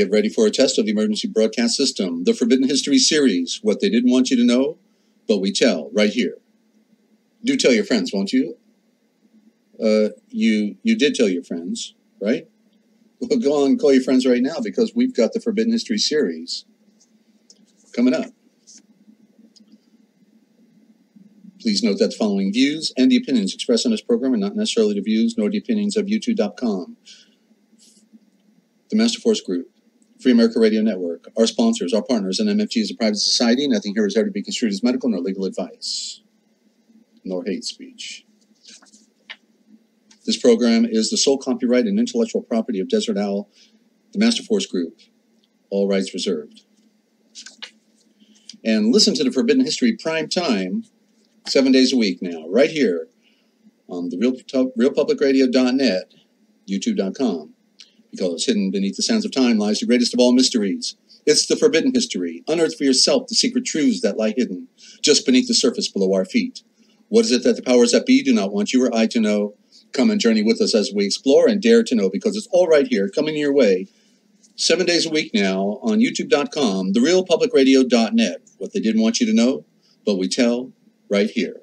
Get ready for a test of the emergency broadcast system, the Forbidden History series, what they didn't want you to know, but we tell right here. Do tell your friends, won't you? Uh, you you did tell your friends, right? Well, go on call your friends right now because we've got the Forbidden History series coming up. Please note that the following views and the opinions expressed on this program are not necessarily the views nor the opinions of YouTube.com, the Master Force Group, Free America Radio Network, our sponsors, our partners, and MFG is a private society. Nothing here is ever to be construed as medical nor legal advice, nor hate speech. This program is the sole copyright and intellectual property of Desert Owl, the Master Force Group. All rights reserved. And listen to the Forbidden History prime time, seven days a week now, right here on the Real, public RealPublicRadio.net, YouTube.com. Because hidden beneath the sands of time lies the greatest of all mysteries. It's the forbidden history. Unearth for yourself the secret truths that lie hidden just beneath the surface below our feet. What is it that the powers that be do not want you or I to know? Come and journey with us as we explore and dare to know because it's all right here, coming your way, seven days a week now on youtube.com, therealpublicradio.net. What they didn't want you to know, but we tell right here.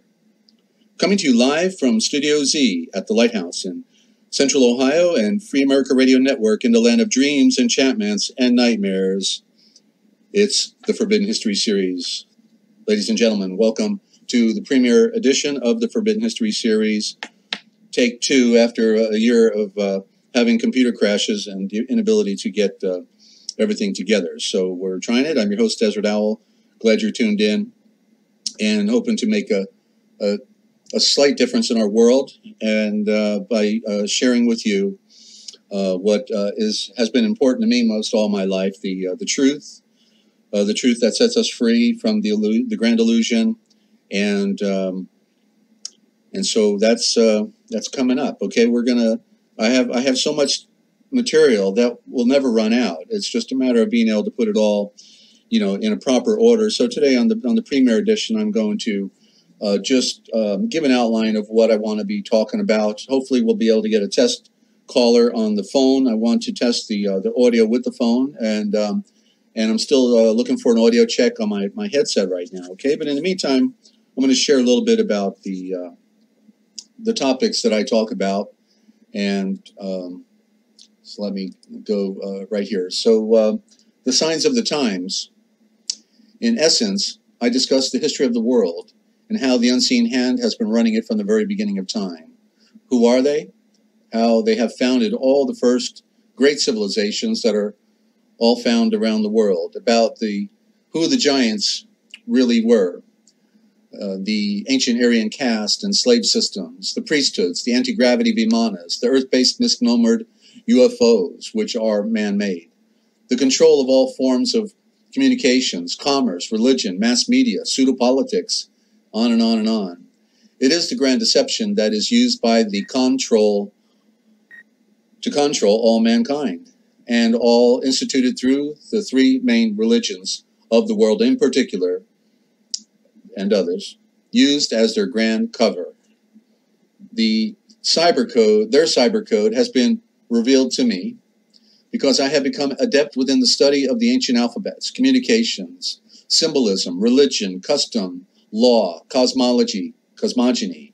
Coming to you live from Studio Z at the Lighthouse in Central Ohio and Free America Radio Network in the land of dreams, enchantments, and nightmares. It's the Forbidden History series. Ladies and gentlemen, welcome to the premiere edition of the Forbidden History series take two after a year of uh, having computer crashes and the inability to get uh, everything together. So we're trying it. I'm your host, Desert Owl. Glad you're tuned in and hoping to make a, a, a slight difference in our world and uh, by uh, sharing with you uh, what uh, is has been important to me most all my life the the truth, the truth that sets us free from the the grand illusion, and um, and so that's uh, that's coming up. Okay, we're gonna. I have I have so much material that will never run out. It's just a matter of being able to put it all, you know, in a proper order. So today on the on the premiere edition, I'm going to uh, just um, give an outline of what I want to be talking about. Hopefully, we'll be able to get a test caller on the phone. I want to test the uh, the audio with the phone, and um, and I'm still uh, looking for an audio check on my my headset right now. Okay, but in the meantime, I'm going to share a little bit about the uh, the topics that I talk about, and um, so let me go uh, right here. So, uh, the signs of the times. In essence, I discuss the history of the world and how the unseen hand has been running it from the very beginning of time. Who are they? How they have founded all the first great civilizations that are all found around the world. About the who the giants really were uh, the ancient Aryan caste and slave systems, the priesthoods, the anti gravity vimanas, the earth based misnomered UFOs, which are man made, the control of all forms of communications, commerce, religion, mass media, pseudopolitics, on and on and on. It is the grand deception that is used by the control to control all mankind and all instituted through the three main religions of the world in particular and others, used as their grand cover. The cyber code, their cyber code, has been revealed to me because I have become adept within the study of the ancient alphabets, communications, symbolism, religion, custom, law, cosmology, cosmogony,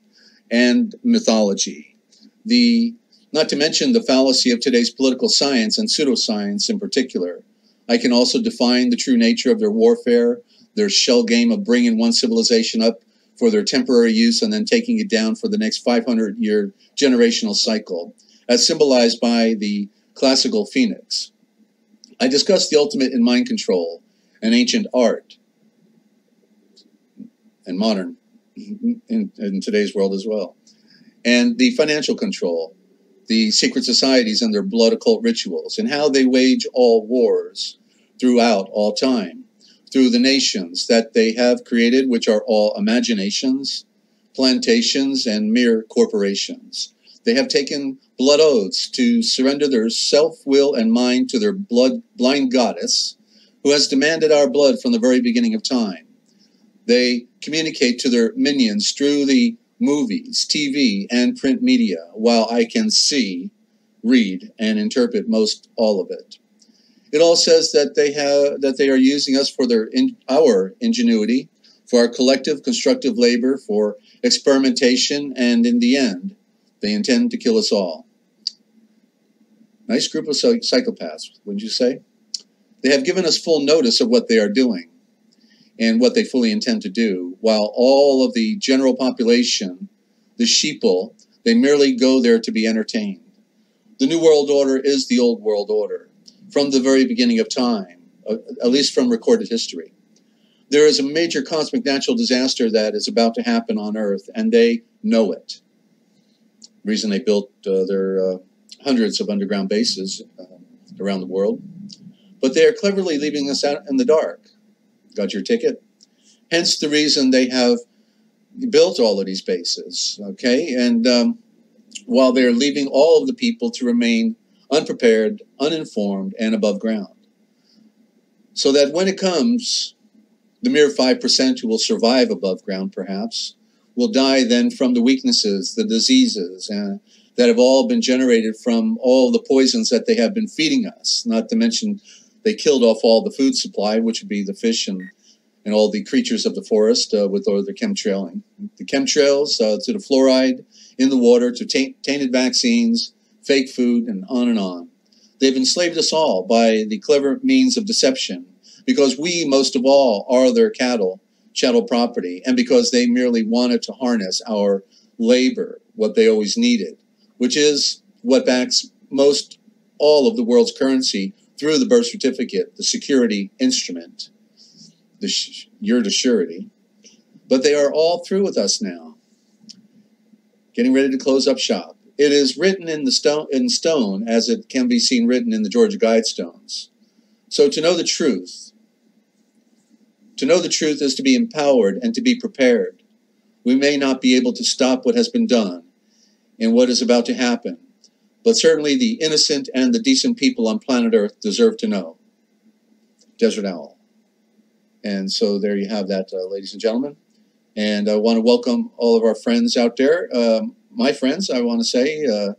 and mythology. The not to mention the fallacy of today's political science and pseudoscience in particular. I can also define the true nature of their warfare, their shell game of bringing one civilization up for their temporary use and then taking it down for the next 500 year generational cycle, as symbolized by the classical phoenix. I discussed the ultimate in mind control and ancient art and modern in, in today's world as well, and the financial control, the secret societies and their blood occult rituals, and how they wage all wars throughout all time through the nations that they have created, which are all imaginations, plantations, and mere corporations. They have taken blood oaths to surrender their self will and mind to their blood blind goddess, who has demanded our blood from the very beginning of time. They communicate to their minions through the movies, TV, and print media, while I can see, read, and interpret most all of it. It all says that they have that they are using us for their in, our ingenuity, for our collective constructive labor, for experimentation, and in the end, they intend to kill us all. Nice group of psychopaths, wouldn't you say? They have given us full notice of what they are doing and what they fully intend to do, while all of the general population, the sheeple, they merely go there to be entertained. The New World Order is the Old World Order from the very beginning of time, uh, at least from recorded history. There is a major cosmic natural disaster that is about to happen on Earth, and they know it. The reason they built uh, their uh, hundreds of underground bases uh, around the world. But they are cleverly leaving us out in the dark. Got your ticket? Hence the reason they have built all of these bases, okay? And um, while they're leaving all of the people to remain unprepared, uninformed, and above ground. So that when it comes, the mere 5% who will survive above ground, perhaps, will die then from the weaknesses, the diseases, and that have all been generated from all the poisons that they have been feeding us. Not to mention, they killed off all the food supply, which would be the fish and, and all the creatures of the forest uh, with all the chemtrailing. The chemtrails uh, to the fluoride in the water to taint, tainted vaccines, fake food, and on and on. They've enslaved us all by the clever means of deception because we, most of all, are their cattle, chattel property, and because they merely wanted to harness our labor, what they always needed which is what backs most all of the world's currency through the birth certificate, the security instrument, the sh- your surety. But they are all through with us now, getting ready to close up shop. It is written in the stone in stone as it can be seen written in the Georgia Guidestones. So to know the truth, to know the truth is to be empowered and to be prepared. We may not be able to stop what has been done, and what is about to happen. But certainly the innocent and the decent people on planet Earth deserve to know. Desert Owl. And so there you have that, uh, ladies and gentlemen. And I want to welcome all of our friends out there. Um, my friends, I want to say, uh,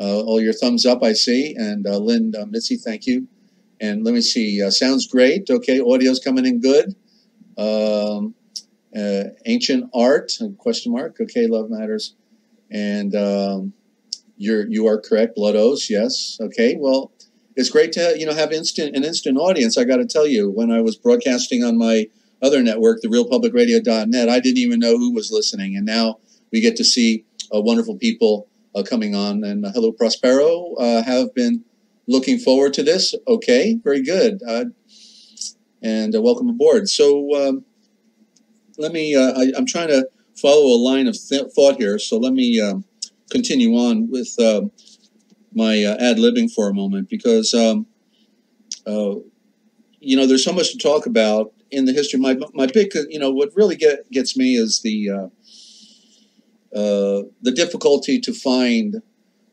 uh, all your thumbs up, I see. And uh, Lynn uh, Mitzi, thank you. And let me see, uh, sounds great. Okay, audio's coming in good. Um, uh, ancient art, question mark. Okay, love matters. And um, you're you are correct. Blood oaths, yes. Okay. Well, it's great to you know have instant an instant audience. I got to tell you, when I was broadcasting on my other network, the RealPublicRadio.net, I didn't even know who was listening, and now we get to see uh, wonderful people uh, coming on. And uh, hello, Prospero, uh, have been looking forward to this. Okay, very good, uh, and uh, welcome aboard. So um, let me. I, I'm trying to follow a line of th- thought here. So let me um, continue on with uh, my uh, ad libbing for a moment because, um, uh, you know, there's so much to talk about in the history. My, my big, you know, what really get, gets me is the uh, uh, the difficulty to find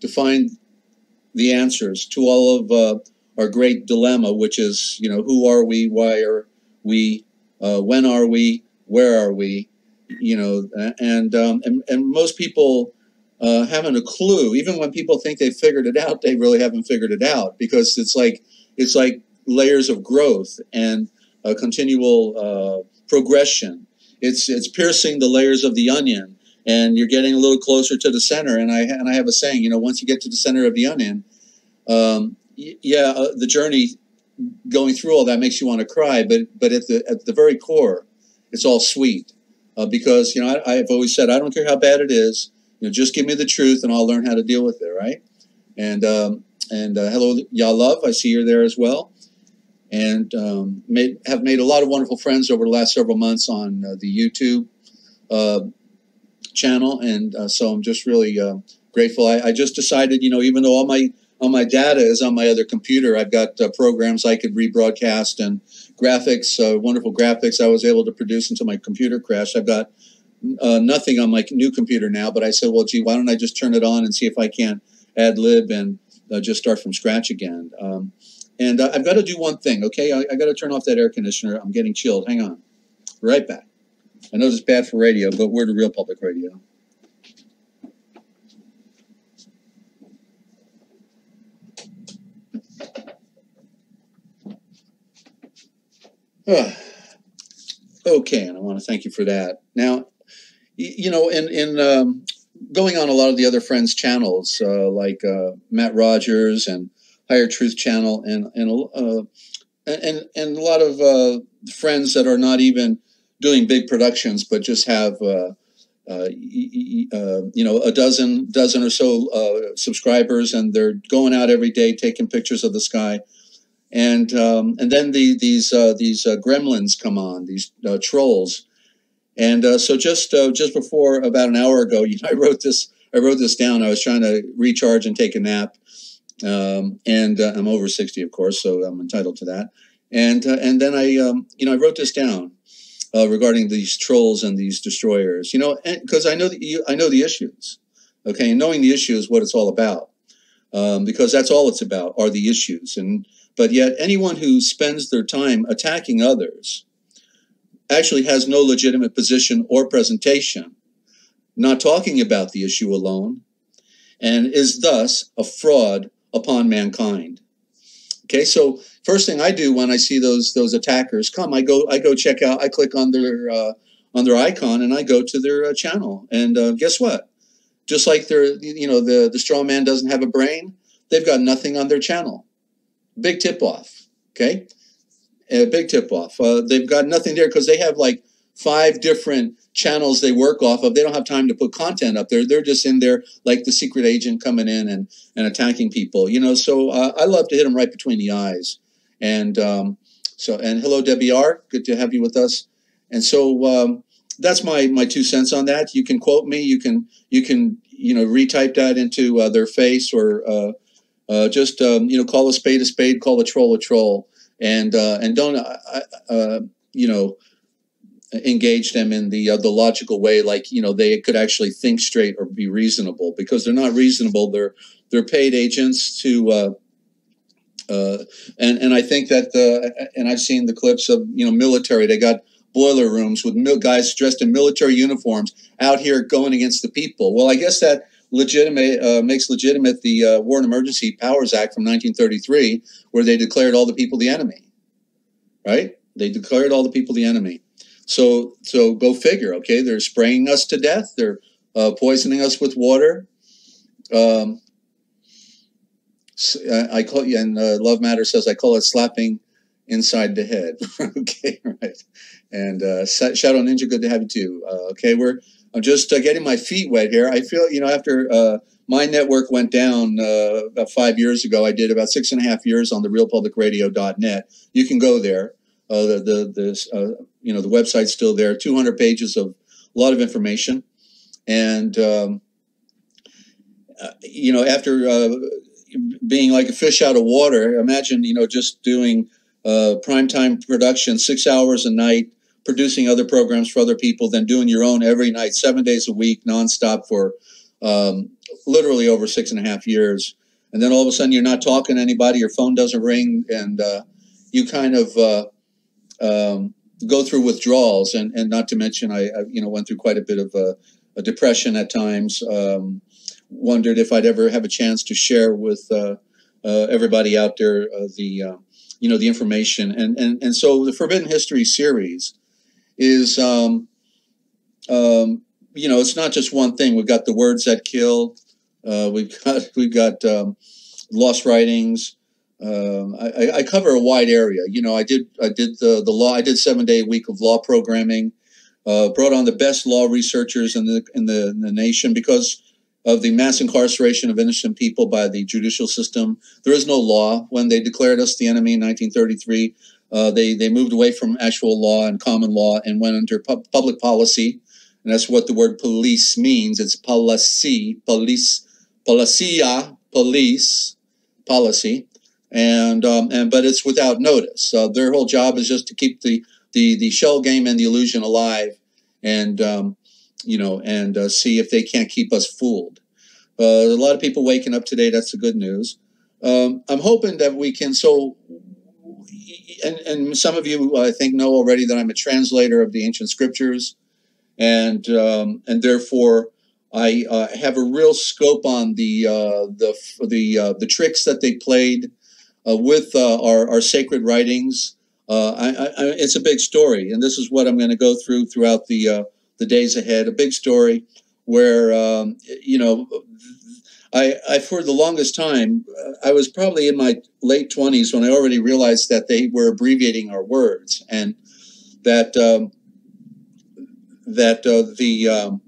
to find the answers to all of uh, our great dilemma, which is, you know, who are we? Why are we? when are we? Where are we? you know, and um, and, and most people uh, a clue. Even when people think they've figured it out, they really haven't figured it out because it's like it's like layers of growth and a continual uh, progression. It's it's piercing the layers of the onion, and you're getting a little closer to the center. And I and I have a saying, you know, once you get to the center of the onion, um, yeah, uh, the journey going through all that makes you want to cry, but but at the at the very core, it's all sweet uh, because you know I, I, have always said I don't care how bad it is, you know, just give me the truth and I'll learn how to deal with it, right? And um, and uh, hello, y'all love, I see you're there as well, and um, made, have made a lot of wonderful friends over the last several months on uh, the YouTube uh, channel, and uh, so I'm just really uh, grateful. I, I just decided, you know, even though all my all my data is on my other computer, I've got programs I could rebroadcast and graphics, uh, wonderful graphics I was able to produce until my computer crashed. I've got uh, nothing on my new computer now, but I said, well, gee, why don't I just turn it on and see if I can't ad lib and uh, just start from scratch again. Um, and uh, I've got to do one thing, okay? I, I got to turn off that air conditioner. I'm getting chilled. Hang on. Right back. I know this is bad for radio, but we're the real public radio. okay, and I want to thank you for that. Now, you know, in in um, going on a lot of the other friends' channels, uh, like uh, Matt Rogers and Higher Truth Channel, and and uh, and and a lot of uh, friends that are not even doing big productions, but just have. Uh, uh, you know, a dozen, dozen or so subscribers, and they're going out every day taking pictures of the sky and um, and then the, these these gremlins come on, these trolls, and uh, so just uh, just before about an hour ago, you know, I wrote this I wrote this down. I was trying to recharge and take a nap, um, and uh, I'm over sixty, of course, so I'm entitled to that. And and then I um, you know I wrote this down regarding these trolls and these destroyers, you know, because I know the I know the issues, okay, and knowing the issue is what it's all about. Um, because that's all it's about are the issues and but yet, anyone who spends their time attacking others actually has no legitimate position or presentation, not talking about the issue alone, and is thus a fraud upon mankind. Okay, so first thing I do when I see those those attackers come, I go I go check out. I click on their uh, on their icon and I go to their uh, channel. And uh, guess what? Just like their you know the the straw man doesn't have a brain, they've got nothing on their channel. Big tip off. Okay. A big tip off. Uh, they've got nothing there because they have like five different channels they work off of. They don't have time to put content up there. They're just in there like the secret agent coming in and, and attacking people, you know. So uh, I love to hit them right between the eyes. And um, so, and hello, Debbie R. Good to have you with us. And so um, that's my my two cents on that. You can quote me. You can you can you know retype that into uh, their face or uh, uh, just um, you know, call a spade a spade, call a troll a troll, and uh, and don't uh, uh you know engage them in the uh, the logical way, like you know they could actually think straight or be reasonable, because they're not reasonable. They're they're paid agents to. Uh, and and I think that the and I've seen the clips of you know military. They got boiler rooms with guys dressed in military uniforms out here going against the people. Well, I guess that legitimate uh, makes legitimate the uh, War and Emergency Powers Act from 1933, where they declared all the people the enemy. Right? They declared all the people the enemy. So so go figure. Okay, they're spraying us to death. They're uh, poisoning us with water. Um, I, I call you, and uh, Love Matter says I call it slapping inside the head. okay, right. And uh, Shadow Ninja, good to have you too. Uh, okay, we're I'm just uh, getting my feet wet here. I feel, you know, after uh, my network went down uh, about five years ago, I did about six and a half years on the realpublicradio.net. You can go there. Uh, the the, the uh, you know the website's still there. 200 pages of a lot of information, and um, uh, you know after being like a fish out of water, imagine you know just doing primetime production six hours a night producing other programs for other people than doing your own every night, seven days a week, nonstop for um, literally over six and a half years. And then all of a sudden, you're not talking to anybody, your phone doesn't ring, and uh, you kind of uh, um, go through withdrawals. And, and not to mention, I, I you know went through quite a bit of a, a depression at times. Um, wondered if I'd ever have a chance to share with uh, uh everybody out there uh, the uh, you know the information. And and and so the Forbidden History series is um, um, you know it's not just one thing. We've got the words that kill. Uh, we've got we've got um, lost writings. Um, I, I, cover a wide area. You know, I did I did the the law. I did seven day week of law programming. Uh, brought on the best law researchers in the in the, in the nation because of the mass incarceration of innocent people by the judicial system. There is no law. When they declared us the enemy in 1933, uh, they they moved away from actual law and common law and went under pu- public policy, and that's what the word police means. It's policy, police, policia, police, policy, and um, and but it's without notice. Uh, their whole job is just to keep the the the shell game and the illusion alive, and um, you know, and uh, see if they can't keep us fooled. Uh, a lot of people waking up today. That's the good news. Um, I'm hoping that we can. So and, and some of you, I think, know already that I'm a translator of the ancient scriptures, and um, and therefore I uh, have a real scope on the uh, the the uh, the tricks that they played uh, with uh, our our sacred writings. Uh, I, I, it's a big story, and this is what I'm going to go through throughout the the days ahead. A big story where um, you know, I, I for the longest time I was probably in my late 20s when I already realized that they were abbreviating our words and that um, that uh, the um,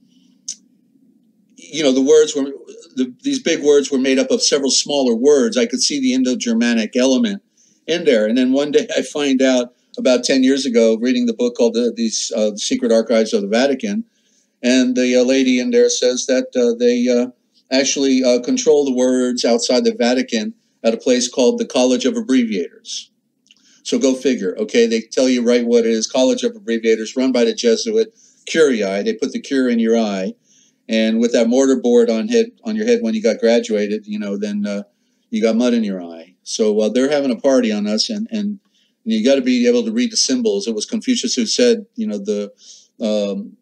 you know the words were the, these big words were made up of several smaller words. I could see the Indo-Germanic element in there. And then one day I find out about 10 years ago, reading the book called the, These uh, Secret Archives of the Vatican, and the uh, lady in there says that uh, they uh, actually uh, control the words outside the Vatican at a place called the College of Abbreviators. So go figure. Okay, they tell you right what it is. College of Abbreviators, run by the Jesuit Curii. They put the cure in your eye, and with that mortar board on head on your head when you got graduated, you know, then uh, you got mud in your eye. So uh, they're having a party on us, and and you got to be able to read the symbols. It was Confucius who said, you know, the um,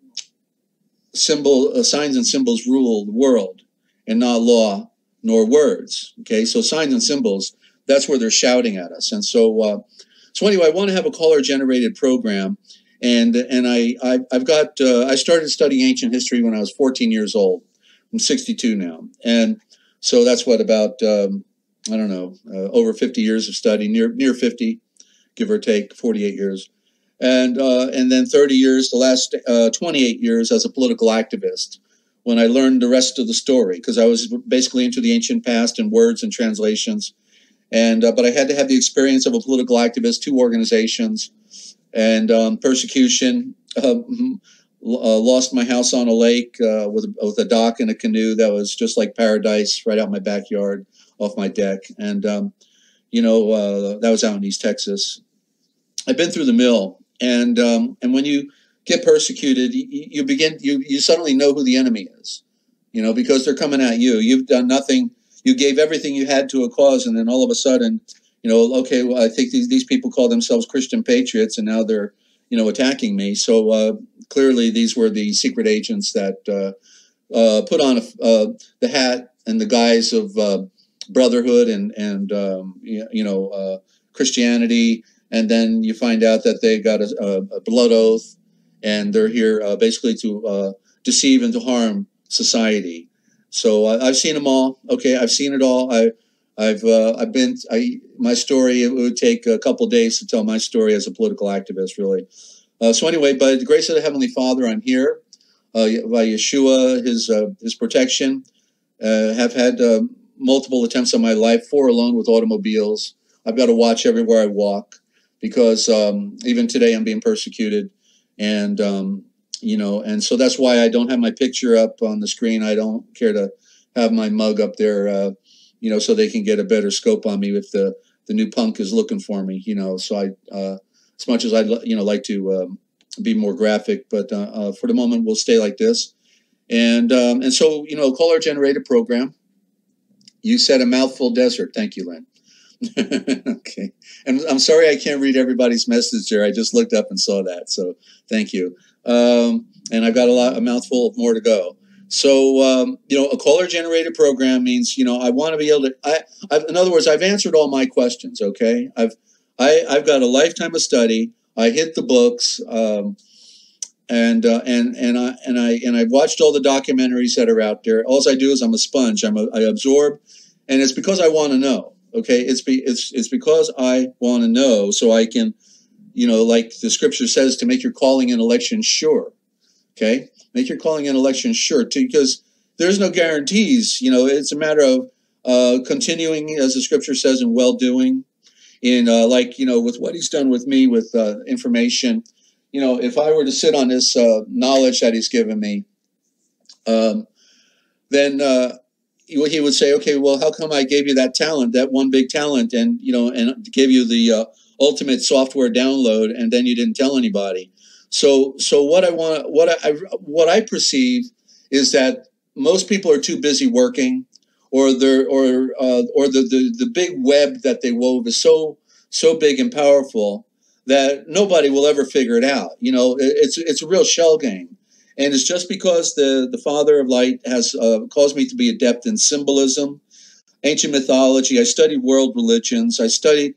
symbol uh, signs and symbols rule the world, and not law nor words. Okay, so signs and symbols. That's where they're shouting at us, and so uh, so anyway, I want to have a caller generated program. And, and I, I, have got, uh, I started studying ancient history when I was 14 years old. I'm 62 now. And so that's what about um, I don't know, uh, over 50 years of study, near near 50, give or take, 48 years, and uh, and then 30 years, the last uh, 28 years as a political activist. When I learned the rest of the story, because I was basically into the ancient past and words and translations, and uh, but I had to have the experience of a political activist, two organizations, and um, persecution. Uh, uh, lost my house on a lake with, with a dock and a canoe that was just like paradise right out my backyard off my deck. And, um, you know, uh, that was out in East Texas. I've been through the mill. And, um, and when you get persecuted, you, you begin, you, you suddenly know who the enemy is, you know, because they're coming at you. You've done nothing. You gave everything you had to a cause. And then all of a sudden, you know, okay, well, I think these, these people call themselves Christian patriots and now they're, you know, attacking me. So uh, clearly these were the secret agents that uh, uh, put on a, uh, the hat and the guise of uh, brotherhood and and um, you know uh, Christianity, and then you find out that they got a, a blood oath, and they're here uh, basically to uh, deceive and to harm society. So I, have seen them all. Okay, I've seen it all. I, I've uh, I've been. I my story. It would take a couple days to tell my story as a political activist, really. Uh, so anyway, by the grace of the Heavenly Father, I'm here. Uh, by Yeshua, His His protection, have had multiple attempts on my life, four alone with automobiles. I've got to watch everywhere I walk because um, even today I'm being persecuted, and um, you know, and so that's why I don't have my picture up on the screen. I don't care to have my mug up there, uh, you know, so they can get a better scope on me if the the new punk is looking for me, you know. So I, uh, as much as I, you know, like to um, be more graphic, but uh, uh, for the moment we'll stay like this, and um, and so you know, caller generated program you said a mouthful desert. Thank you, Lynn. okay. And I'm sorry I can't read everybody's message there. I just looked up and saw that. So thank you. Um, and I've got a lot, a mouthful of more to go. So, um, you know, a caller generated program means, you know, I want to be able to, I, I've, in other words, I've answered all my questions. Okay. I've, I, I've got a lifetime of study. I hit the books. Um, and uh, and and I and I and I've watched all the documentaries that are out there. All I do is I'm a sponge. I'm a, I absorb, and it's because I want to know. Okay, it's be it's it's because I want to know, so I can, you know, like the scripture says, to make your calling and election sure. Okay, make your calling and election sure, to, because there's no guarantees. You know, it's a matter of uh, continuing, as the scripture says, in well doing. In uh, like you know, with what he's done with me with uh, information you know, if I were to sit on this uh, knowledge that he's given me, um, then uh, he would say, okay, well, how come I gave you that talent, that one big talent, and you know, and gave you the uh, ultimate software download, and then you didn't tell anybody? So, so what I want, what I, what I perceive is that most people are too busy working, or they're, or, uh, or the, the the big web that they wove is so so big and powerful that nobody will ever figure it out. You know, it's it's a real shell game, and it's just because the the Father of Light has uh, caused me to be adept in symbolism, ancient mythology. I studied world religions. I studied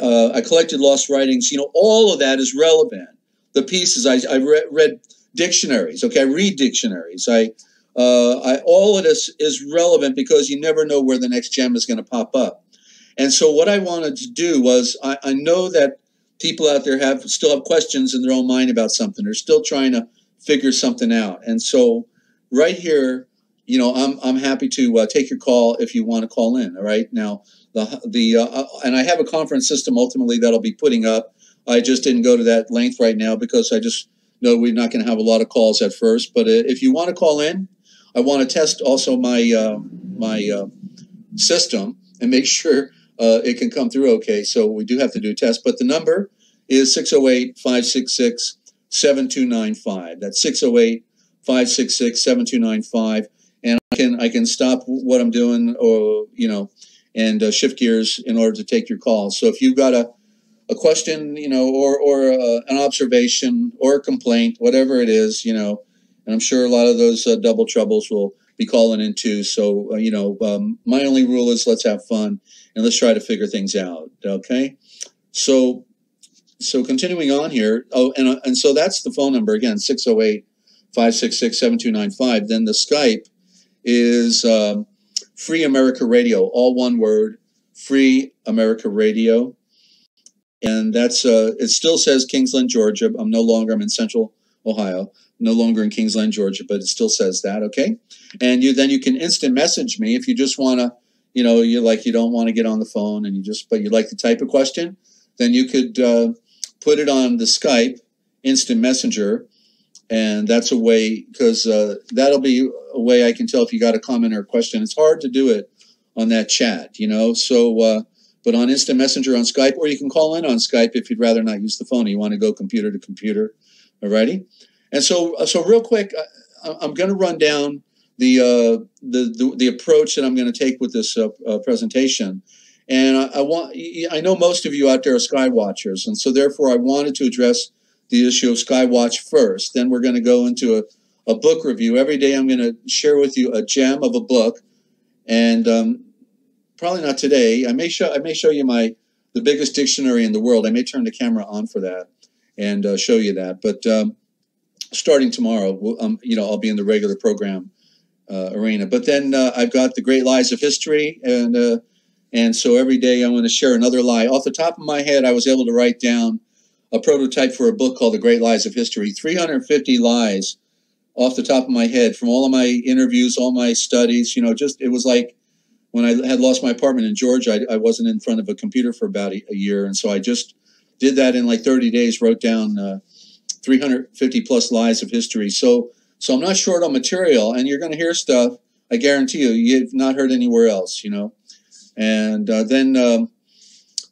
uh, I collected lost writings. You know, all of that is relevant. The pieces I, I read, read dictionaries. Okay, I read dictionaries. I, uh, I all of this is relevant because you never know where the next gem is going to pop up. And so what I wanted to do was I, I know that people out there have still have questions in their own mind about something. They're still trying to figure something out. And so right here, you know, I'm I'm happy to uh, take your call if you want to call in. All right now the the uh, uh, and I have a conference system ultimately that I'll be putting up. I just didn't go to that length right now because I just know we're not going to have a lot of calls at first. But uh, if you want to call in, I want to test also my uh, my uh, system and make sure uh, it can come through okay. So we do have to do a test. But the number is 608 566 7295. That's 608 566 7295. And I can I can stop what I'm doing or you know and uh, shift gears in order to take your call. So if you've got a, a question, you know, or, or uh, an observation or a complaint, whatever it is, you know, and I'm sure a lot of those uh, double troubles will be calling in too. So, uh, you know, um, my only rule is let's have fun and let's try to figure things out. Okay. So, so continuing on here. Oh, and, uh, and so that's the phone number again, 608 566 7295. Then the Skype is, um, Free America Radio, all one word, Free America Radio. And that's, uh, it still says Kingsland, Georgia. I'm no longer, I'm in central Ohio, no longer in Kingsland, Georgia, but it still says that, okay? And you then you can instant message me if you just want to, you know, you like, you don't want to get on the phone and you just, but you'd like to type a question, then you could uh, put it on the Skype instant messenger and that's a way because uh, that'll be a way I can tell if you got a comment or a question. It's hard to do it on that chat, you know. So, uh, but on Instant Messenger on Skype, or you can call in on Skype if you'd rather not use the phone. You want to go computer to computer, alrighty. And so, uh, so real quick, uh, I, am going to run down the, uh, the, the the approach that I'm going to take with this uh, presentation. And I, I want I know most of you out there are sky watchers, and so therefore I wanted to address the issue of Skywatch first. Then we're going to go into a, a book review. Every day I'm going to share with you a gem of a book. And um, probably not today. I may show I may show you my the biggest dictionary in the world. I may turn the camera on for that and uh, show you that. But um, starting tomorrow, um, you know, I'll be in the regular program uh, arena. But then uh, I've got the great lies of history, and uh, and so every day I'm going to share another lie. Off the top of my head, I was able to write down a prototype for a book called The Great Lies of History. 350 lies off the top of my head from all of my interviews, all my studies. You know, just it was like when I had lost my apartment in Georgia, I, I wasn't in front of a computer for about a, a, year. And so I just did that in like 30 days, wrote down uh, 350 plus lies of history. So, so I'm not short on material, and you're going to hear stuff. I guarantee you, you've not heard anywhere else. You know, and uh, then. Um,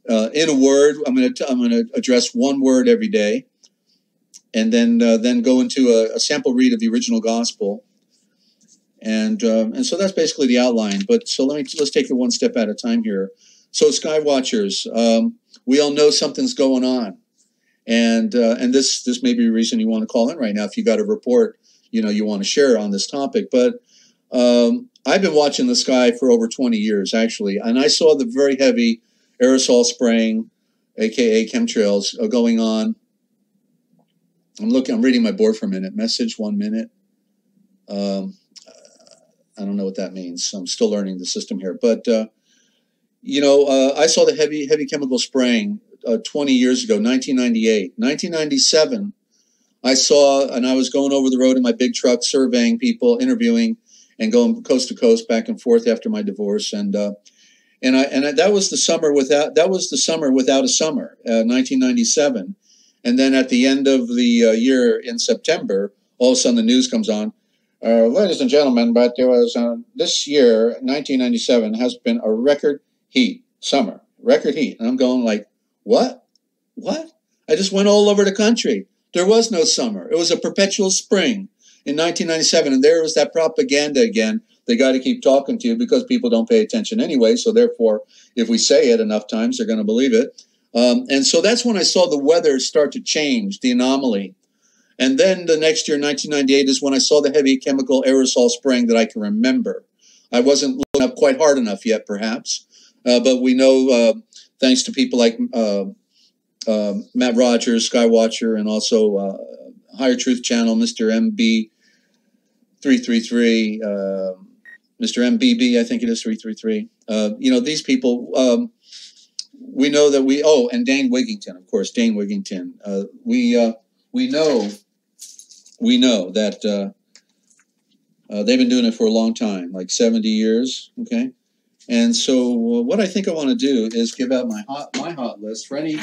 uh, in a word. I'm going to I'm going to address one word every day, and then uh, then go into a, a, sample read of the original gospel, and uh, and so that's basically the outline. But so let me let's take it one step at a time here. So Sky Watchers, um, we all know something's going on, and uh, and this this may be a reason you want to call in right now if you got a report you know you want to share on this topic, but. Um, I've been watching the sky for over 20 years, actually, and I saw the very heavy aerosol spraying, aka chemtrails, going on. I'm looking. I'm reading my board for a minute. Message one minute. Um, I don't know what that means. I'm still learning the system here, but uh, you know, uh, I saw the heavy heavy chemical spraying uh, 20 years ago, 1998, 1997. I saw, and I was going over the road in my big truck, surveying people, interviewing, and going coast to coast, back and forth after my divorce, and uh, and I and I, that was the summer without that was the summer without a summer, uh, 1997. And then at the end of the uh, year in September, all of a sudden the news comes on. Uh, ladies and gentlemen, but there was uh, this year, 1997, has been a record heat summer, record heat, and I'm going like, what, what? I just went all over the country. There was no summer. It was a perpetual spring in 1997, and there was that propaganda again they got to keep talking to you because people don't pay attention anyway. So therefore, if we say it enough times, they're going to believe it. Um, and so that's when I saw the weather start to change, the anomaly. And then the next year, 1998, is when I saw the heavy chemical aerosol spraying that I can remember. I wasn't looking up quite hard enough yet, perhaps, uh, but we know uh, thanks to people like uh, uh, Matt Rogers, Skywatcher, and also uh, Higher Truth Channel, Mr. MB three three three, Mr. MBB, I think it is three three three. You know these people. Um, we know that we oh and Dane Wigington, of course, Dane Wigington. Uh, we uh, we know we know that uh, uh they've been doing it for a long time, like seventy years. Okay, and so uh, what I think I want to do is give out my hot my hot list for any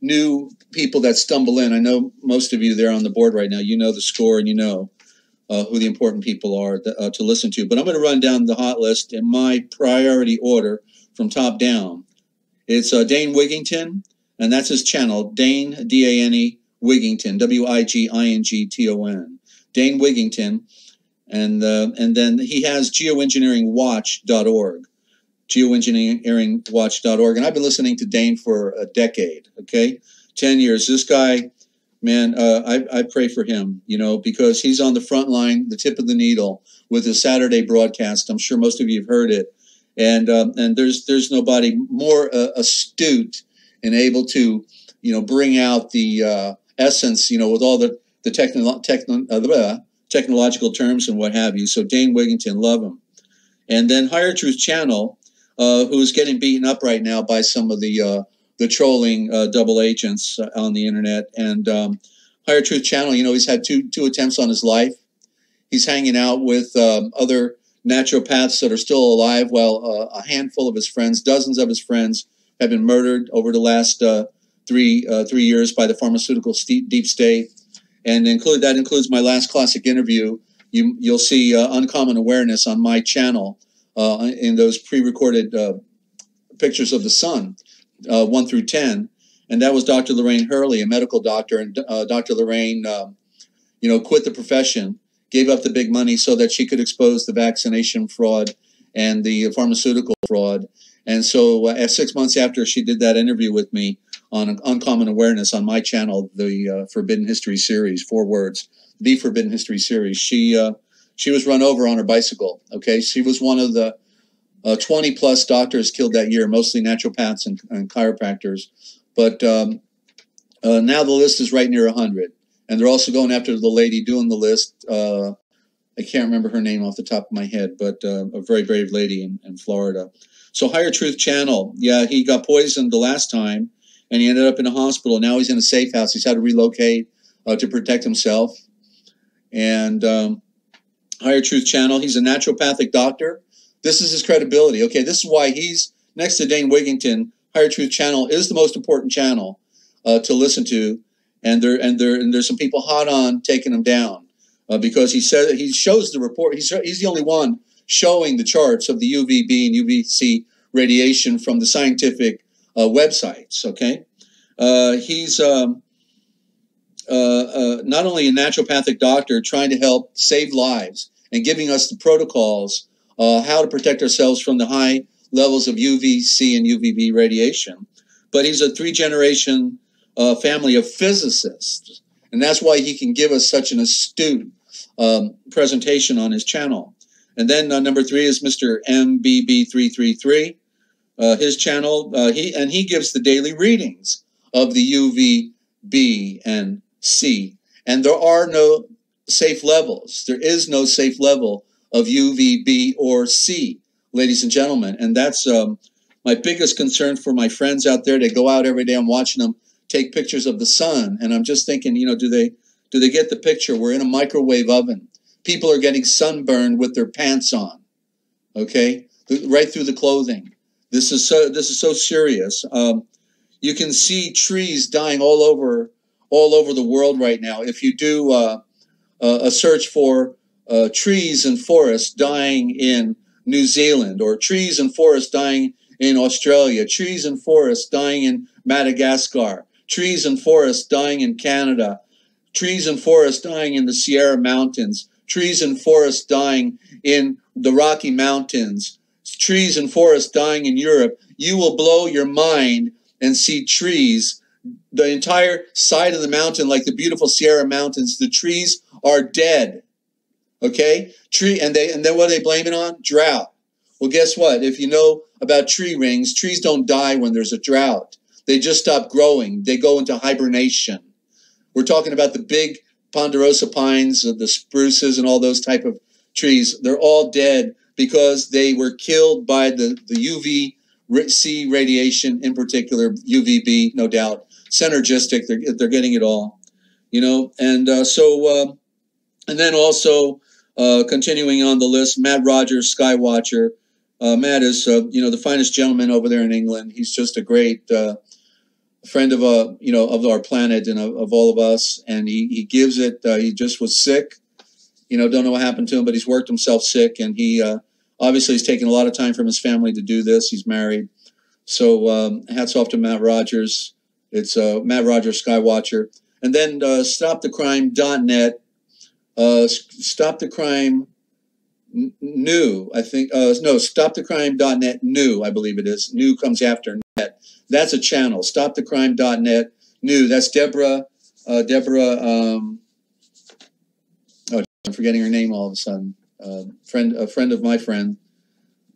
new people that stumble in. I know most of you there on the board right now. You know the score and you know uh, who the important people are to, to listen to. But I'm going to run down the hot list in my priority order from top down. It's uh, Dane Wigington, and that's his channel, Dane, D A N E, Wigington, W I G I N G T O N. Dane Wigington. And, uh, and then he has geoengineeringwatch.org, geoengineeringwatch.org. And I've been listening to Dane for a decade, okay? 10 years. This guy, man, uh, I, I pray for him, you know, because he's on the front line, the tip of the needle with his Saturday broadcast. I'm sure most of you have heard it and um, and there's there's nobody more uh, astute and able to you know bring out the uh, essence you know with all the the techno- techno- uh, technological terms and what have you. So Dane Wigington, love him, and then Higher Truth Channel, uh, who's getting beaten up right now by some of the uh, the trolling uh, double agents on the internet and. Um, Higher Truth Channel, you know, he's had two two attempts on his life. He's hanging out with um, other naturopaths that are still alive, while uh, a handful of his friends, dozens of his friends, have been murdered over the last uh, three uh, three years by the pharmaceutical st- deep state. And include that includes my last classic interview. You you'll see uh, uncommon awareness on my channel uh, in those pre-recorded uh, pictures of the sun, one through ten. And that was Dr. Lorraine Hurley, a medical doctor, and Dr. Lorraine, you know, quit the profession gave up the big money so that she could expose the vaccination fraud and the pharmaceutical fraud. And so, uh, six months after she did that interview with me on Uncommon Awareness on my channel, the uh, Forbidden History series, four words, the Forbidden History series, she uh, she was run over on her bicycle. Okay, she was one of the uh, 20 plus doctors killed that year, mostly naturopaths and, and chiropractors. But um, uh, now the list is right near 100 and they're also going after the lady doing the list. Uh, I can't remember her name off the top of my head, but uh, a very brave lady in, in, Florida. So Higher Truth Channel, yeah, he got poisoned the last time, and he ended up in a hospital. Now he's in a safe house. He's had to relocate uh, to protect himself. And um, Higher Truth Channel, he's a naturopathic doctor. This is his credibility. Okay, this is why he's next to Dane Wigington. Higher Truth Channel is the most important channel uh, to listen to and there and there and there's some people hot on taking him down uh, because he said he shows the report. He's he's the only one showing the charts of the UVB and UVC radiation from the scientific uh, websites. Okay, uh, he's um, uh, uh, not only a naturopathic doctor trying to help save lives and giving us the protocols uh, how to protect ourselves from the high levels of UVC and UVB radiation, but he's a three generation uh, family of physicists. And that's why he can give us such an astute um, presentation on his channel. And then uh, number three is Mr. MBB333. Uh, his channel, he and he gives the daily readings of the UV, B, and C. And there are no safe levels. There is no safe level of UVB or C, ladies and gentlemen. And that's um, my biggest concern for my friends out there. They go out every day. I'm watching them take pictures of the sun and i'm just thinking you know do they do they get the picture we're in a microwave oven people are getting sunburned with their pants on okay right through the clothing this is so this is so serious um, you can see trees dying all over all over the world right now if you do uh, a search for uh, trees and forests dying in new zealand or trees and forests dying in australia trees and forests dying in madagascar trees and forests dying in Canada, trees and forests dying in the Sierra Mountains, trees and forests dying in the Rocky Mountains, trees and forests dying in Europe, you will blow your mind and see trees. The entire side of the mountain, like the beautiful Sierra Mountains, the trees are dead. Okay? Tree and they and then what are they blaming on? Drought. Well, guess what? If you know about tree rings. Trees don't die when there's a drought. They just stop growing. They go into hibernation. We're talking about the big ponderosa pines, the spruces, and all those type of trees. They're all dead because they were killed by the, the UV C radiation, in particular UVB, no doubt. Synergistic, they're, they're getting it all, you know. And uh, so, uh, and then also uh, continuing on the list, Matt Rogers, Skywatcher. Uh, Matt is, uh, you know, the finest gentleman over there in England. He's just a great uh, friend of, uh, you know, of our planet and of, of all of us. And he, he gives it. He just was sick. You know, don't know what happened to him, but he's worked himself sick, and he obviously he's taken a lot of time from his family to do this. He's married, so um, hats off to Matt Rogers. It's uh, Matt Rogers Skywatcher, and then uh, StopTheCrime.net uh, Stop the Crime New, I think, uh, no, stopthecrime.net new, I believe it is. New comes after net. That's a channel. Stopthecrime.net new. That's Deborah, uh, Deborah, um, oh, I'm forgetting her name all of a sudden. Uh, friend, a friend of my friend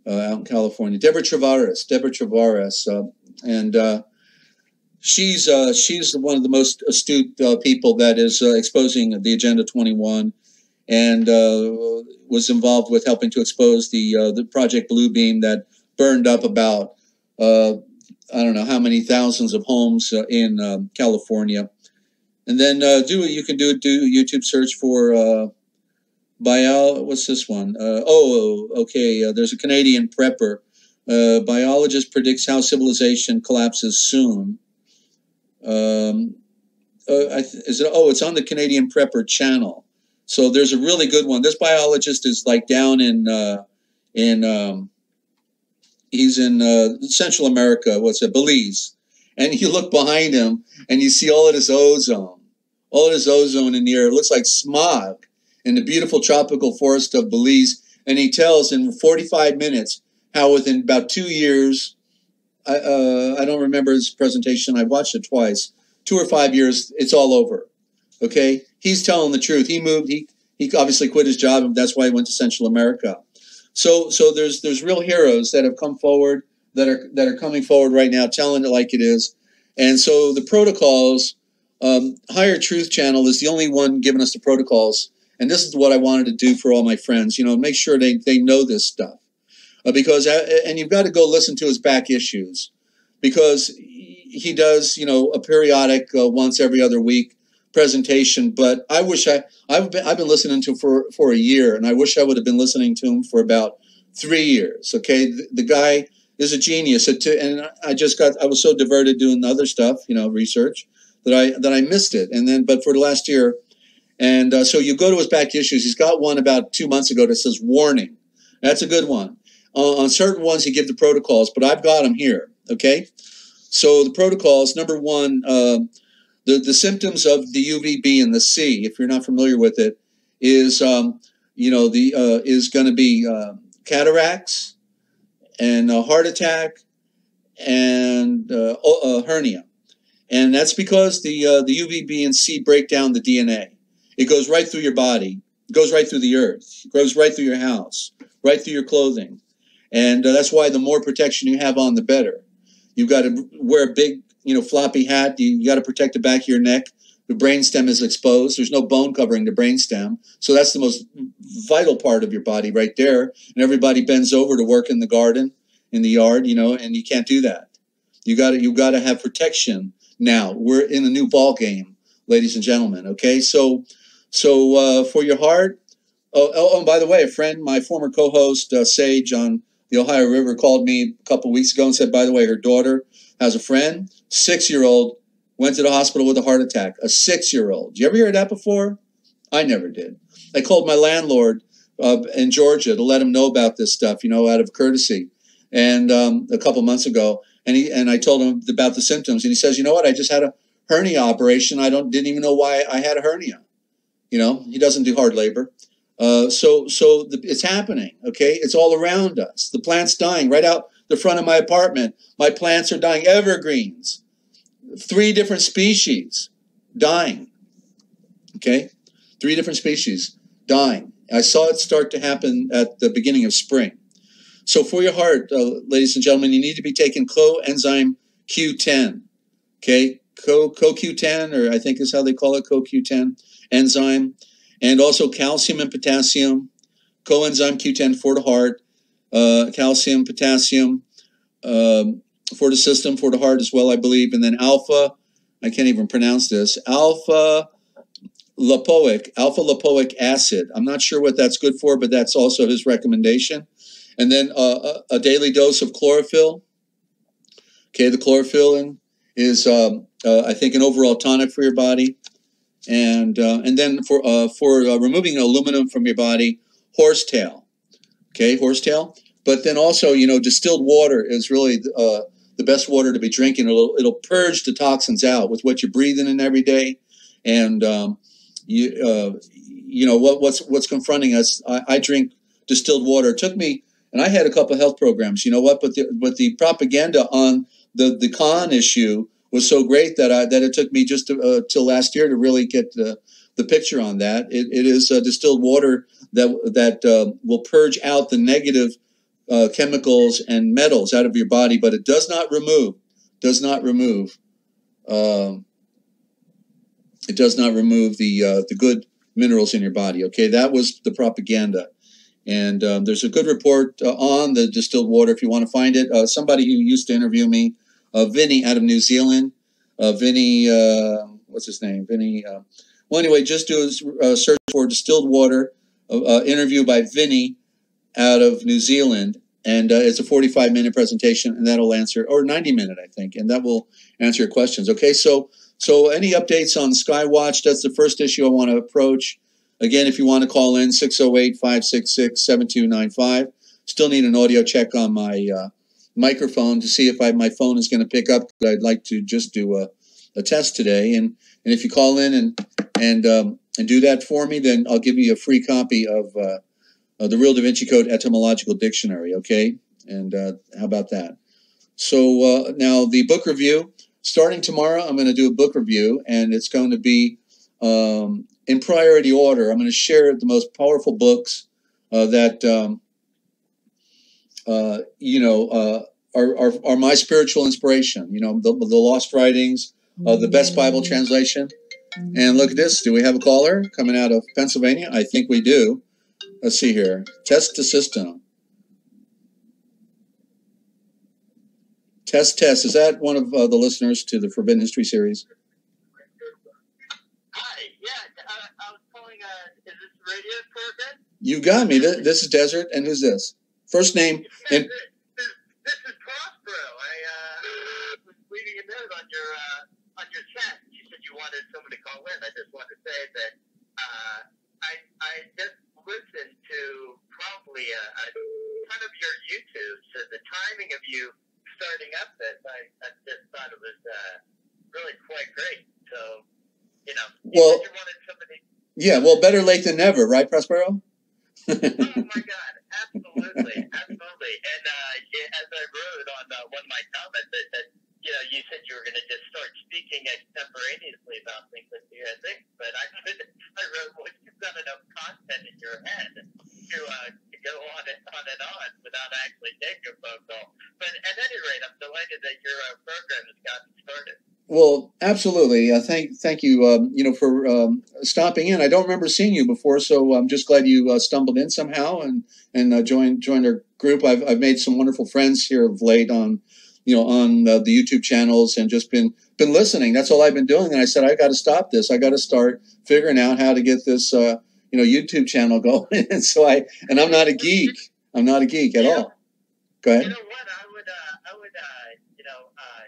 uh, out in California, Deborah Tavares, Deborah Tavares. Uh, and uh, she's uh, she's one of the most astute uh, people that is uh, exposing the Agenda 21, and uh, was involved with helping to expose the uh, the Project Bluebeam that burned up about uh, I don't know how many thousands of homes in um, California. And then do you can do do YouTube search for bio. What's this one? oh, okay. there's a Canadian prepper. biologist predicts how civilization collapses soon. Um, uh, is it? Oh, it's on the Canadian Prepper channel. So there's a really good one. This biologist is like down in uh, in um, he's in uh, Central America. What's it? Belize. And you look behind him and you see all of this ozone, all of this ozone in the air. It looks like smog in the beautiful tropical forest of Belize. And he tells in 45 minutes how within about two years I, uh, I don't remember his presentation. I watched it twice. Two or five years, it's all over. Okay, he's telling the truth. He moved. He he obviously quit his job, and that's why he went to Central America. So so there's there's real heroes that have come forward that are that are coming forward right now, telling it like it is. And so the protocols, um, Higher Truth Channel is the only one giving us the protocols. And this is what I wanted to do for all my friends. You know, make sure they they know this stuff uh, because uh, and you've got to go listen to his back issues. Because he does you know a periodic uh, once every other week presentation but i wish i i've been, I've been listening to him for for a year and i wish i would have been listening to him for about three years okay? The, the guy is a genius. And i just got i was so diverted doing other stuff you know research that i that i missed it. And then but for the last year and uh, so you go to his back issues. He's got one about two months ago that says warning. That's a good one uh, on certain ones, he give the protocols, but I've got them here. Okay, so the protocols. Number one, uh, the the symptoms of the UVB and the C. If you're not familiar with it, is um, you know the uh, is going to be uh, cataracts and a heart attack and uh, a hernia, and that's because the uh, the UVB and C break down the DNA. It goes right through your body, it goes right through the earth, it goes right through your house, right through your clothing and uh, that's why the more protection you have on, the better. You've got to wear a big, you know, floppy hat. You, you got to protect the back of your neck. The brainstem is exposed. There's no bone covering the brainstem, so that's the most vital part of your body right there. And everybody bends over to work in the garden, in the yard, you know, and you can't do that. You got to you got to have protection now. We're in a new ball game, ladies and gentlemen. Okay, so so uh, for your heart. Oh, oh, and by the way, a friend, my former co-host uh, Sage on the Ohio River called me a couple weeks ago and said, by the way, her daughter has a friend, six year old, went to the hospital with a heart attack. A six year old. You ever hear that before? I never did. I called my landlord uh, in Georgia to let him know about this stuff, you know, out of courtesy, and um, a couple months ago, and he and I told him about the symptoms, and he says, you know what, I just had a hernia operation. I don't didn't even know why I had a hernia. You know, he doesn't do hard labor. Uh, so so the, it's happening. Okay, it's all around us. The plant's dying right out the front of my apartment. My plants are dying. Evergreens, three different species dying. Okay, three different species dying. I saw it start to happen at the beginning of spring. So for your heart, uh, ladies and gentlemen, you need to be taking coenzyme Q10. Okay, Co CoQ10, or I think is how they call it, CoQ10 enzyme, and also calcium and potassium. Coenzyme Q10 for the heart, uh, calcium, potassium um, for the system, for the heart as well, I believe, and then alpha. I can't even pronounce this. Alpha lipoic, alpha lipoic acid. I'm not sure what that's good for, but that's also his recommendation. And then uh, a, a, daily dose of chlorophyll. Okay, the chlorophyll is, um, uh, I think, an overall tonic for your body. And uh, and then for uh, for uh, removing aluminum from your body, horsetail. Okay, horsetail. But then also, you know, distilled water is really uh, the best water to be drinking. It'll, it'll purge the toxins out with what you're breathing in every day. And um, you uh, you know what what's what's confronting us. I, I, drink distilled water. It took me, and I had a couple health programs. You know what? But the but the propaganda on the the con issue was so great that I that it took me just to, uh, till last year to really get the the picture on that. It, it is uh, distilled water that that uh, will purge out the negative uh, chemicals and metals out of your body, but it does not remove does not remove um, it does not remove the uh, the good minerals in your body. Okay, that was the propaganda. And um, there's a good report uh, on the distilled water if you want to find it. Somebody who used to interview me, uh, Vinny out of New Zealand. Uh, Vinny, uh, what's his name? Vinny. Uh, well, anyway, just do a search for distilled water interview by Vinny out of New Zealand. And it's a 45 minute presentation, and that'll answer, or 90 minute, I think, and that will answer your questions. Okay, so so, any updates on Skywatch? That's the first issue I want to approach. Again, if you want to call in, 608 566 7295. Still need an audio check on my uh, microphone to see if I, my phone is going to pick up. I'd like to just do a, a test today. And, and if you call in and, and, um, and do that for me, then I'll give you a free copy of, uh, of the Real Da Vinci Code Etymological Dictionary, okay? And uh, how about that? So uh, now the book review starting tomorrow, I'm going to do a book review, and it's going to be um, in priority order. I'm going to share the most powerful books uh, that um, uh, you know uh, are, are, are my spiritual inspiration. You know, the, the Lost Writings, uh, the best Bible translation. And look at this. Do we have a caller coming out of Pennsylvania? I think we do. Let's see here. Test the system. Test, test. Is that one of uh, the listeners to the Forbidden History series? Hi. Yeah, uh, I was calling. Uh, is this radio program? You got me. This, this, is Dezert, and who's this? First name. And this, this is Prospero. I uh, was leaving a note on your uh, on your chat. You said you wanted someone to call in. I just wanted to say that uh, I I just listened to probably a, a ton of your YouTube. So the timing of you starting up this, I, I just thought it was uh, really quite great. So, you know, you well, you wanted somebody. Yeah, well, better late than never, right, Prospero? oh my God, absolutely, absolutely. And uh, as I wrote on uh, one of my comments, that, that you know, you said you were going to just start speaking extemporaneously about things with you, I think, but I I wrote, well, you've got enough content in your head to uh, go on and on and on without actually taking a phone call. But at any rate, I'm delighted that your uh, program has gotten started. Well, absolutely. Uh, thank, thank you. Um, you know, for um, stopping in. I don't remember seeing you before, so I'm just glad you uh, stumbled in somehow and and uh, joined joined our group. I've I've made some wonderful friends here of late on, you know, on uh, the YouTube channels and just been been listening. That's all I've been doing. And I said I got to stop this. I got to start figuring out how to get this uh, you know YouTube channel going. and so I and I'm not a geek. I'm not a geek at all. Go ahead. You know what? I would uh, I would uh, you know uh,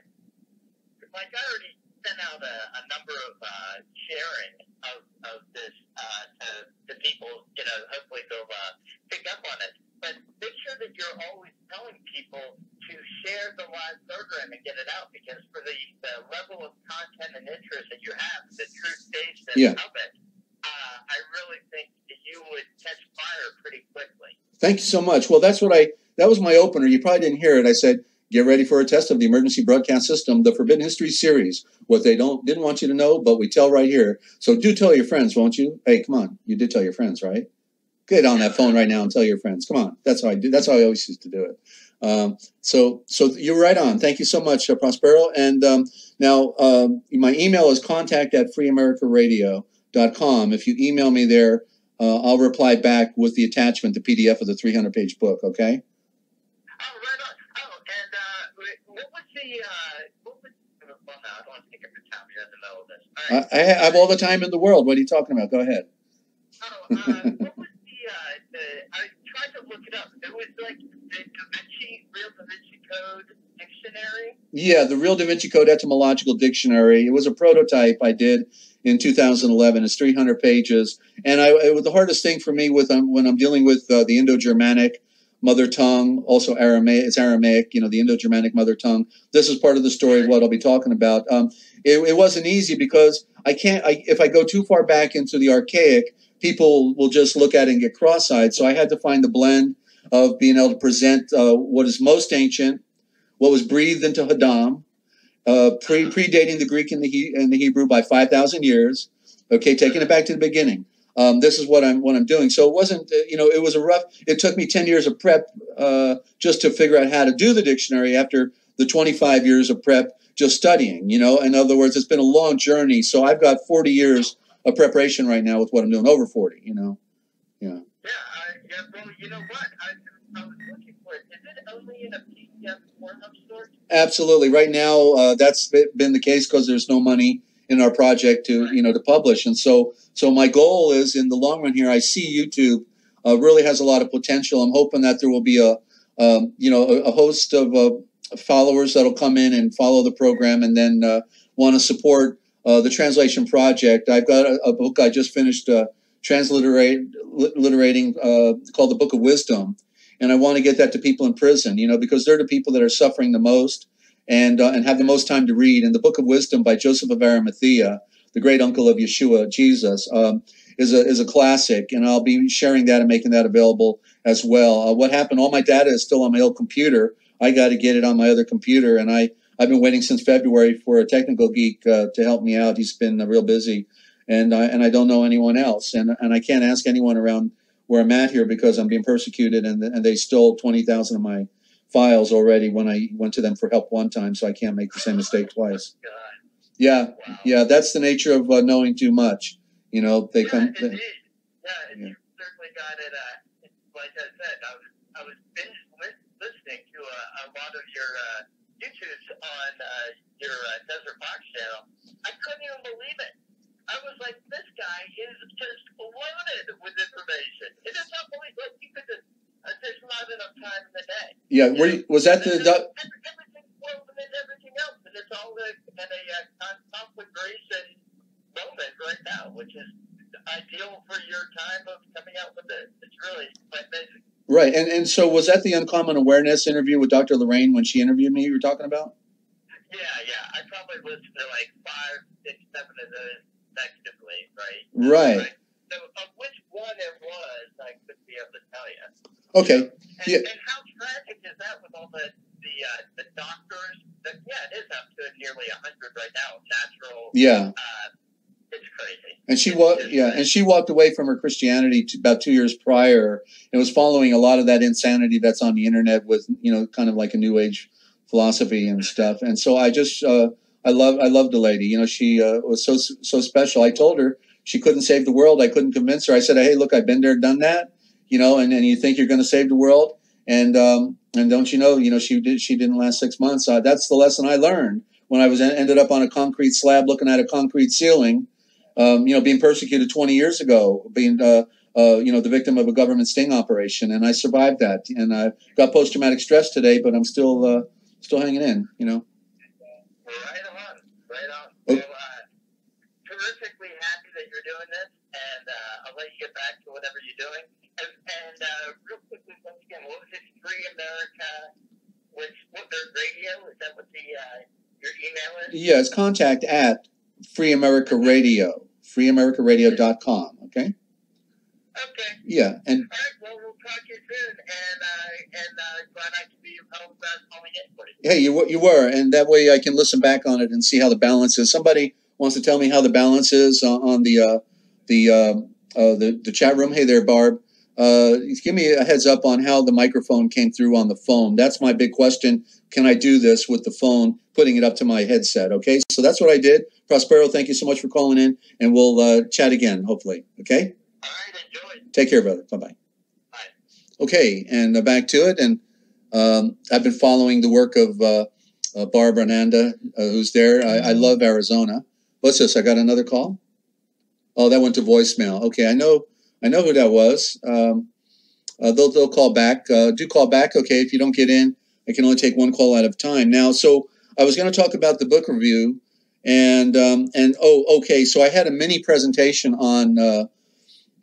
like I already sent out a, a number of uh, sharing of, of this uh, to, to people. You know, hopefully they'll uh, pick up on it. But make sure that you're always telling people to share the live program and get it out because for the, the level of content and interest that you have, the truth based yeah. of it, uh, I really think that you would catch fire pretty quickly. Thank you so much. Well, that's what I, that was my opener. You probably didn't hear it. I said, get ready for a test of the emergency broadcast system, the Forbidden History series. What they don't didn't want you to know, but we tell right here. So do tell your friends, won't you? Hey, come on, you did tell your friends, right? Get on that phone right now and tell your friends. Come on. That's how I do. That's how I always used to do it. Um, so, so you're right on. Thank you so much, uh, Prospero. And um, now um, my email is contact at freeamericaradio.com. If you email me there, uh, I'll reply back with the attachment, the PDF of the 300 page book. Okay. The, uh, what was, well, no, I don't want to take up your time. You're in the middle of this. All right. I, I have all the time in the world. What are you talking about? Go ahead. Oh, uh, what was the, uh, the, I tried to look it up. It was like the Da Vinci, Real Da Vinci Code Dictionary. Yeah, the Real Da Vinci Code Etymological Dictionary. It was a prototype I did in 2011. It's 300 pages, and I it was the hardest thing for me with um, when I'm dealing with uh, the Indo-Germanic mother tongue, also Aramaic. It's Aramaic, you know, the Indo-Germanic mother tongue. This is part of the story of what I'll be talking about. Um, it, it wasn't easy because I can't. I, if I go too far back into the archaic, people will just look at it and get cross-eyed. So I had to find the blend of being able to present uh, what is most ancient, what was breathed into Hadam, uh, pre predating the Greek and the he- and the Hebrew by five thousand years. Okay, taking it back to the beginning. Um, this is what I'm what I'm doing. So it wasn't uh, you know it was a rough. It took me ten years of prep uh, just to figure out how to do the dictionary after the 25 years of prep just studying. You know, in other words, it's been a long journey. So I've got 40 years of preparation right now with what I'm doing. Over 40. You know. Yeah, I, yeah. Well, you know what? I, I was looking for it. Is it only in a PDF form of sorts? Absolutely. Right now, uh, that's been the case because there's no money in our project to you know to publish, and so so my goal is in the long run here. I see YouTube uh, really has a lot of potential. I'm hoping that there will be a um, you know a, a host of uh, followers that'll come in and follow the program, and then uh, want to support uh, the translation project. I've got a, a book I just finished uh, transliterating uh, called the Book of Wisdom, and I want to get that to people in prison. You know, because they're the people that are suffering the most and uh, and have the most time to read. And the Book of Wisdom by Joseph of Arimathea, the great uncle of Yeshua, Jesus, um, is a is a classic, and I'll be sharing that and making that available as well. Uh, what happened? All my data is still on my old computer. I got to get it on my other computer, and I I've been waiting since February for a technical geek uh, to help me out. He's been uh, real busy, and I, and I don't know anyone else, and and I can't ask anyone around where I'm at here because I'm being persecuted, and and they stole twenty thousand of my files already when I went to them for help one time, so I can't make the same mistake twice. Yeah, Wow. yeah, that's the nature of uh, knowing too much. You know, they yeah, come. They, yeah, and Yeah. you certainly got it. Uh, like I said, I was I was binge listening to a, a lot of your uh, YouTubes on uh, your uh, Desert Fox channel. I couldn't even believe it. I was like, this guy is just loaded with information. It is unbelievable. Like, you could just, there's not enough time in the day. yeah, were you, was that the? There's doc- every- everything's woven into everything else, and it's all in, a uh, moment right now, which is ideal for your time of coming out with it. It's really quite amazing. Right, and and so was that the uncommon awareness interview with Dr. Lorraine when she interviewed me? You were talking about? Yeah, yeah. I probably listened to like five, six, seven of those consecutively, right? Right. So of which one it was, I couldn't be able to tell you. Okay. And, Yeah. and how tragic is that with all the the uh, the doctors? That, yeah, it is up to nearly a hundred right now. Natural. Yeah, Uh, it's crazy. and she walked. Yeah, and she walked away from her Christianity to about two years prior, and was following a lot of that insanity that's on the internet with you know kind of like a new age philosophy and stuff. And so I just uh, I love I love the lady. You know, she uh, was so so special. I told her she couldn't save the world. I couldn't convince her. I said, hey, look, I've been there, done that. You know, and, and you think you're going to save the world, and um, and don't you know, you know, she did she didn't last six months. Uh, that's the lesson I learned when I was ended up on a concrete slab looking at a concrete ceiling. Um, you know, being persecuted 20 years ago, being uh, uh, you know the victim of a government sting operation, and I survived that. And I got post traumatic stress today, but I'm still uh, still hanging in. You know. Right on, right on. Oh. So, uh, terrifically happy that you're doing this, and uh, I'll let you get back to whatever you're doing. And, and uh, real quickly, once again, what was it? Free America, which what their radio? Is that what the uh, your email is? Yeah, it's contact at Free America Radio, freeamericaradio.com. Okay. Okay. Yeah, and All right. Well, we'll talk to you soon, and uh, and uh, glad I could be of help calling in for you. hey, you were- you were, and that way I can listen back on it and see how the balance is. Somebody wants to tell me how the balance is on, on the uh, the uh, uh, the the chat room. Hey there, Barb. uh, give me a heads up on how the microphone came through on the phone. That's my big question. Can I do this with the phone, putting it up to my headset? Okay, so that's what I did. Prospero, thank you so much for calling in, and we'll uh, chat again, hopefully. Okay? All right, enjoy. Take care, brother. Bye bye. Bye. Okay, and uh, back to it. And um, I've been following the work of uh, uh, Barbara Nanda, uh, who's there. I, I love Arizona. What's this? I got another call. Oh, that went to voicemail. Okay, I know. I know who that was. Um, uh, they'll they'll call back. Uh, do call back. Okay, if you don't get in, I can only take one call at a time. Now, so I was going to talk about the book review, and um, and oh, okay. So I had a mini presentation on uh,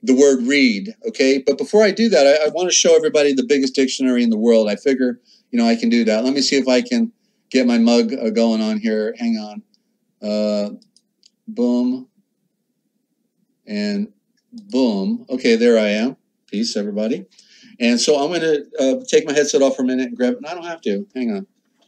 the word read. Okay, but before I do that, I, I want to show everybody the biggest dictionary in the world. I figure you know I can do that. Let me see if I can get my mug uh, going on here. Hang on. Uh, boom. And boom. Okay, there I am. Peace, everybody. And so I'm going to uh, take my headset off for a minute and grab it. I don't have to. Hang on.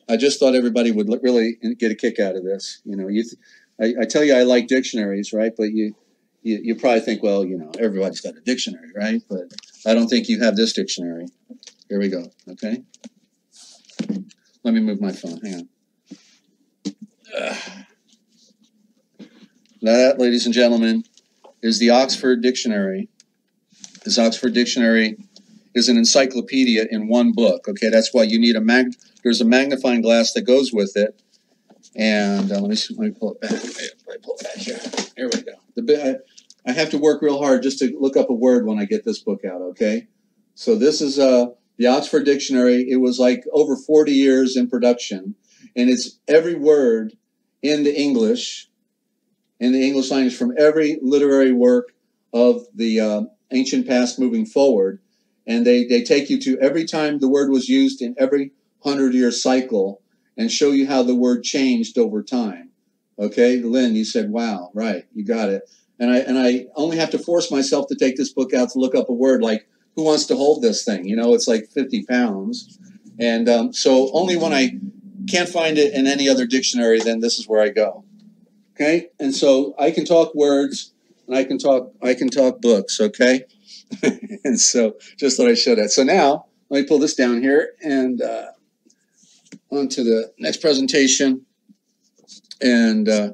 I just thought everybody would really get a kick out of this. You know, you th- I, I, tell you I like dictionaries, right? But you, you you probably think, well, you know, everybody's got a dictionary, right? But I don't think you have this dictionary. Here we go. Okay. Let me move my phone. Hang on. That, ladies and gentlemen, is the Oxford Dictionary. This Oxford Dictionary is an encyclopedia in one book. Okay, that's why you need a mag. There's a magnifying glass that goes with it. And uh, let me see, let me pull it back. Let me pull it back here. Here we go. The I, I have to work real hard just to look up a word when I get this book out. Okay, so this is uh, the Oxford Dictionary. It was like over 40 years in production, and it's every word in the English in the English language from every literary work of the uh, ancient past moving forward. And they, they take you to every time the word was used in every hundred year cycle and show you how the word changed over time. Okay, Lynn, you said, wow, right, you got it. And I, and I only have to force myself to take this book out to look up a word like, who wants to hold this thing? You know, it's like 50 pounds. And um, so only when I can't find it in any other dictionary, then this is where I go. Okay, and so I can talk words, and I can talk I can talk books. Okay, and so just thought I'd show that. So now let me pull this down here and uh, on to the next presentation. And uh,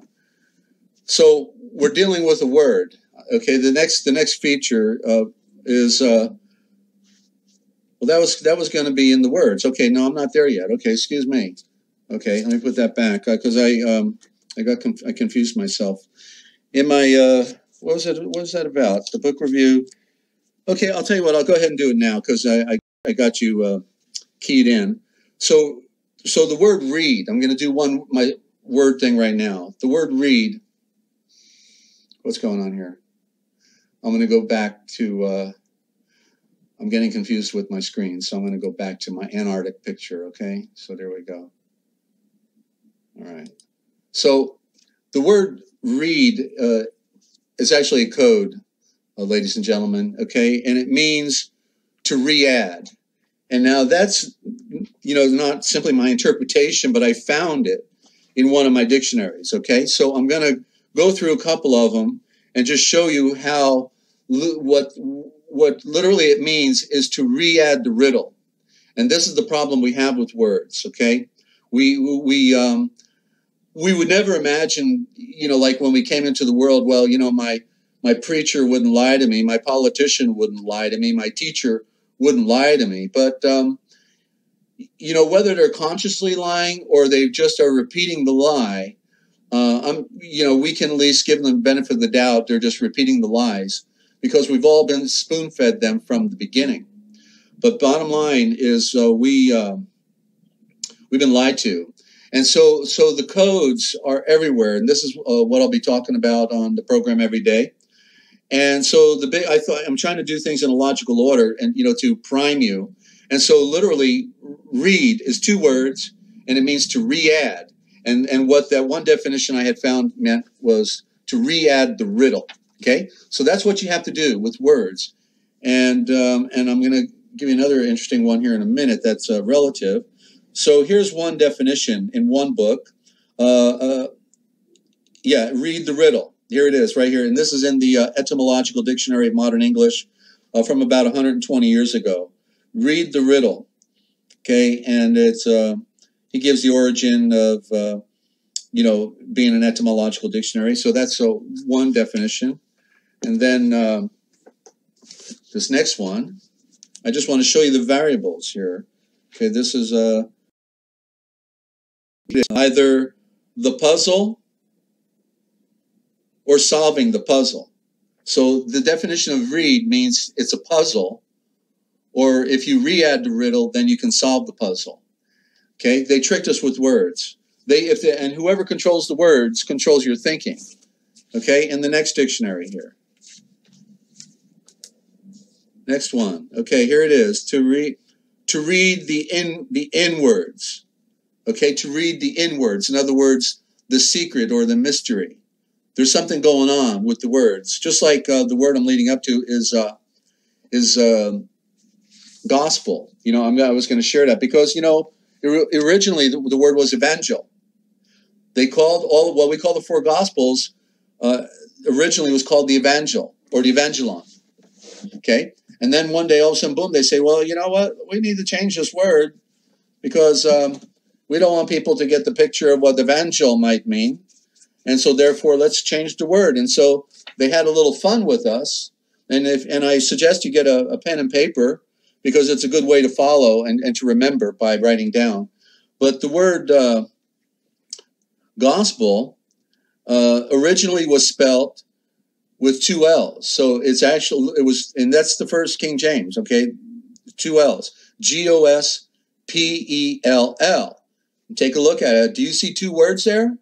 so we're dealing with a word. Okay, the next the next feature uh, is uh, well that was that was going to be in the words. Okay, no, I'm not there yet. Okay, excuse me. Okay, let me put that back because uh, I um, I got conf- I confused myself. In my uh, what was it? What was that about? The book review. Okay, I'll tell you what. I'll go ahead and do it now because I, I, I got you uh, keyed in. So so the word read. I'm going to do one my word thing right now. The word read. What's going on here? I'm going to go back to. Uh, I'm getting confused with my screen, so I'm going to go back to my Antarctic picture. Okay, so there we go. All right. So the word read uh, is actually a code, uh, ladies and gentlemen, okay? And it means to re add. And now that's, you know, not simply my interpretation, but I found it in one of my dictionaries, okay? So I'm going to go through a couple of them and just show you how what what literally it means is to re-add the riddle and this is the problem we have with words okay we we um, we would never imagine, you know, like when we came into the world, well, you know, my my preacher wouldn't lie to me, my politician wouldn't lie to me, my teacher wouldn't lie to me. But um, you know, whether they're consciously lying or they just are repeating the lie, uh, I'm, you know, we can at least give them the benefit of the doubt. They're just repeating the lies because we've all been spoon fed them from the beginning. But bottom line is, uh, we uh, we've been lied to, and so, so the codes are everywhere, and this is uh, what I'll be talking about on the program every day. And so the big, I thought I'm trying to do things in a logical order, and you know, to prime you. And so, literally, read is two words, and it means to re-add. And and what that one definition I had found meant was to re-add the riddle. Okay, so that's what you have to do with words. And um, and I'm going to give you another interesting one here in a minute. That's uh, relative. So here's one definition in one book. Uh, uh, yeah, read the riddle. Here it is, right here, and this is in the uh, Etymological Dictionary of Modern English. uh, from about 120 years ago. Read the riddle, okay? And it's uh, he gives the origin of uh, you know being an etymological dictionary. So that's so one definition, and then uh, this next one. I just want to show you the variables here. Okay, this is uh, either the puzzle or solving the puzzle. So the definition of read means it's a puzzle, or if you re-add the riddle, then you can solve the puzzle. Okay, they tricked us with words. They if they, and whoever controls the words controls your thinking. Okay, in the next dictionary here. Next one. Okay, here it is. To read to read the in the in words. Okay, to read the in words. In other words, the secret or the mystery. There's something going on with the words. Just like uh, the word I'm leading up to is uh, is uh, gospel. You know, I'm, i was going to share that because you know originally the, the, word was evangel. They called all what we call the four gospels uh, originally was called the evangel or the evangelon. Okay, and then one day, all of a sudden, boom, they say, well, you know what? We need to change this word because um, we don't want people to get the picture of what evangel might mean. And so, therefore, let's change the word. And so they had a little fun with us. And if and I suggest you get a, a pen and paper because it's a good way to follow and, and to remember by writing down. But the word uh, gospel uh, originally was spelt with two L's. So it's actually, it was, and that's the first King James, okay? Two L's. G O S P E L L. Take a look at it. Do you see two words there?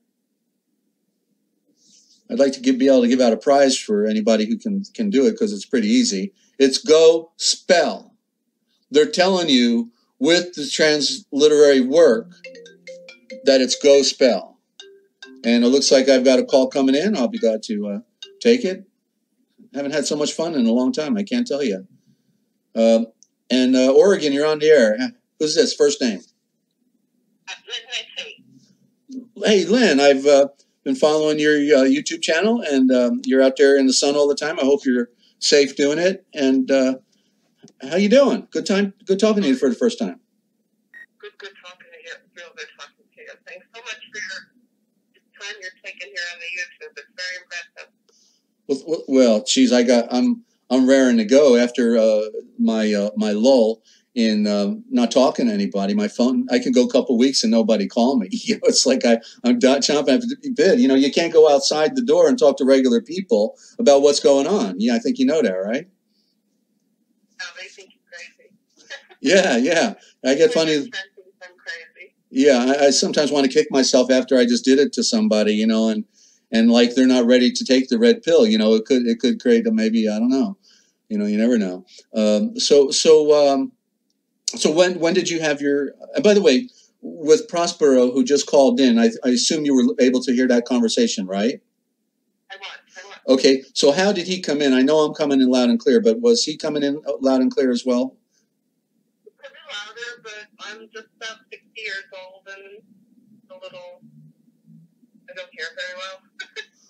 I'd like to give, be able to give out a prize for anybody who can, can do it because it's pretty easy. It's go spell. They're telling you with the transliterary work that it's go spell. And it looks like I've got a call coming in. I'll be glad to uh, take it. Haven't had so much fun in a long time. I can't tell you. Um, and uh, Oregon, you're on the air. Who's this? First name? Hey, Lynn. I've uh, been following your uh, YouTube channel, and um, you're out there in the sun all the time. I hope you're safe doing it. And uh, how you doing? Good time. Good talking to you for the first time. Good, good talking to you. Real good talking to you. Thanks so much for your time you're taking here on the YouTube. It's very impressive. Well, well, geez, I got I'm I'm raring to go after uh, my uh, my lull in uh, not talking to anybody. My phone, I can go a couple weeks and nobody call me. You know, it's like I I'm chomping at the bit. You know, you can't go outside the door and talk to regular people about what's going on. Yeah, I think you know that, right? Oh, they think crazy. yeah, yeah. I get funny. Yeah, I, I sometimes want to kick myself after I just did it to somebody, you know, and and like they're not ready to take the red pill. You know, it could it could create a maybe I don't know. You know, you never know. Um, so so um, so when when did you have your? And by the way, with Prospero, who just called in, I, I assume you were able to hear that conversation, right? I was. I was. Okay, so how did he come in? I know I'm coming in loud and clear, but was he coming in loud and clear as well? Louder, but I'm just about 60 years old and a little. I don't hear very well.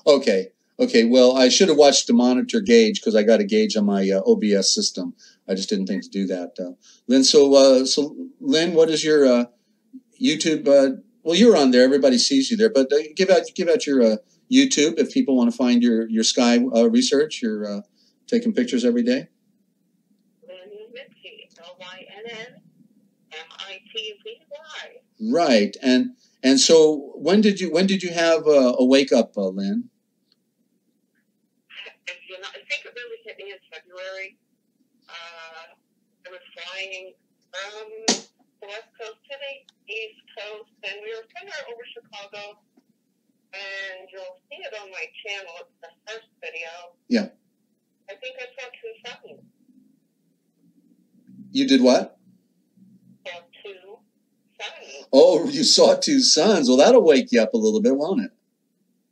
Okay. Okay. Well, I should have watched the monitor gauge because I got a gauge on my uh, OBS system. I just didn't think to do that. Uh, Lynn, so uh, so Lynn, what is your uh, YouTube? Uh, well, you're on there. Everybody sees you there. But uh, give out give out your uh, YouTube if people want to find your your sky uh, research. You're uh, taking pictures every day. Lynn Mitzi, L Y N N M I T V Y. Right, and and so when did you when did you have uh, a wake up, uh, Lynn? you know, I think it really hit me in February. Flying from um, the west coast to the east coast, and we were somewhere over Chicago. And you'll see it on my channel. It's the first video. Yeah. I think I saw two suns. You did what? Saw two suns. Oh, you saw two suns. Well, that'll wake you up a little bit, won't it?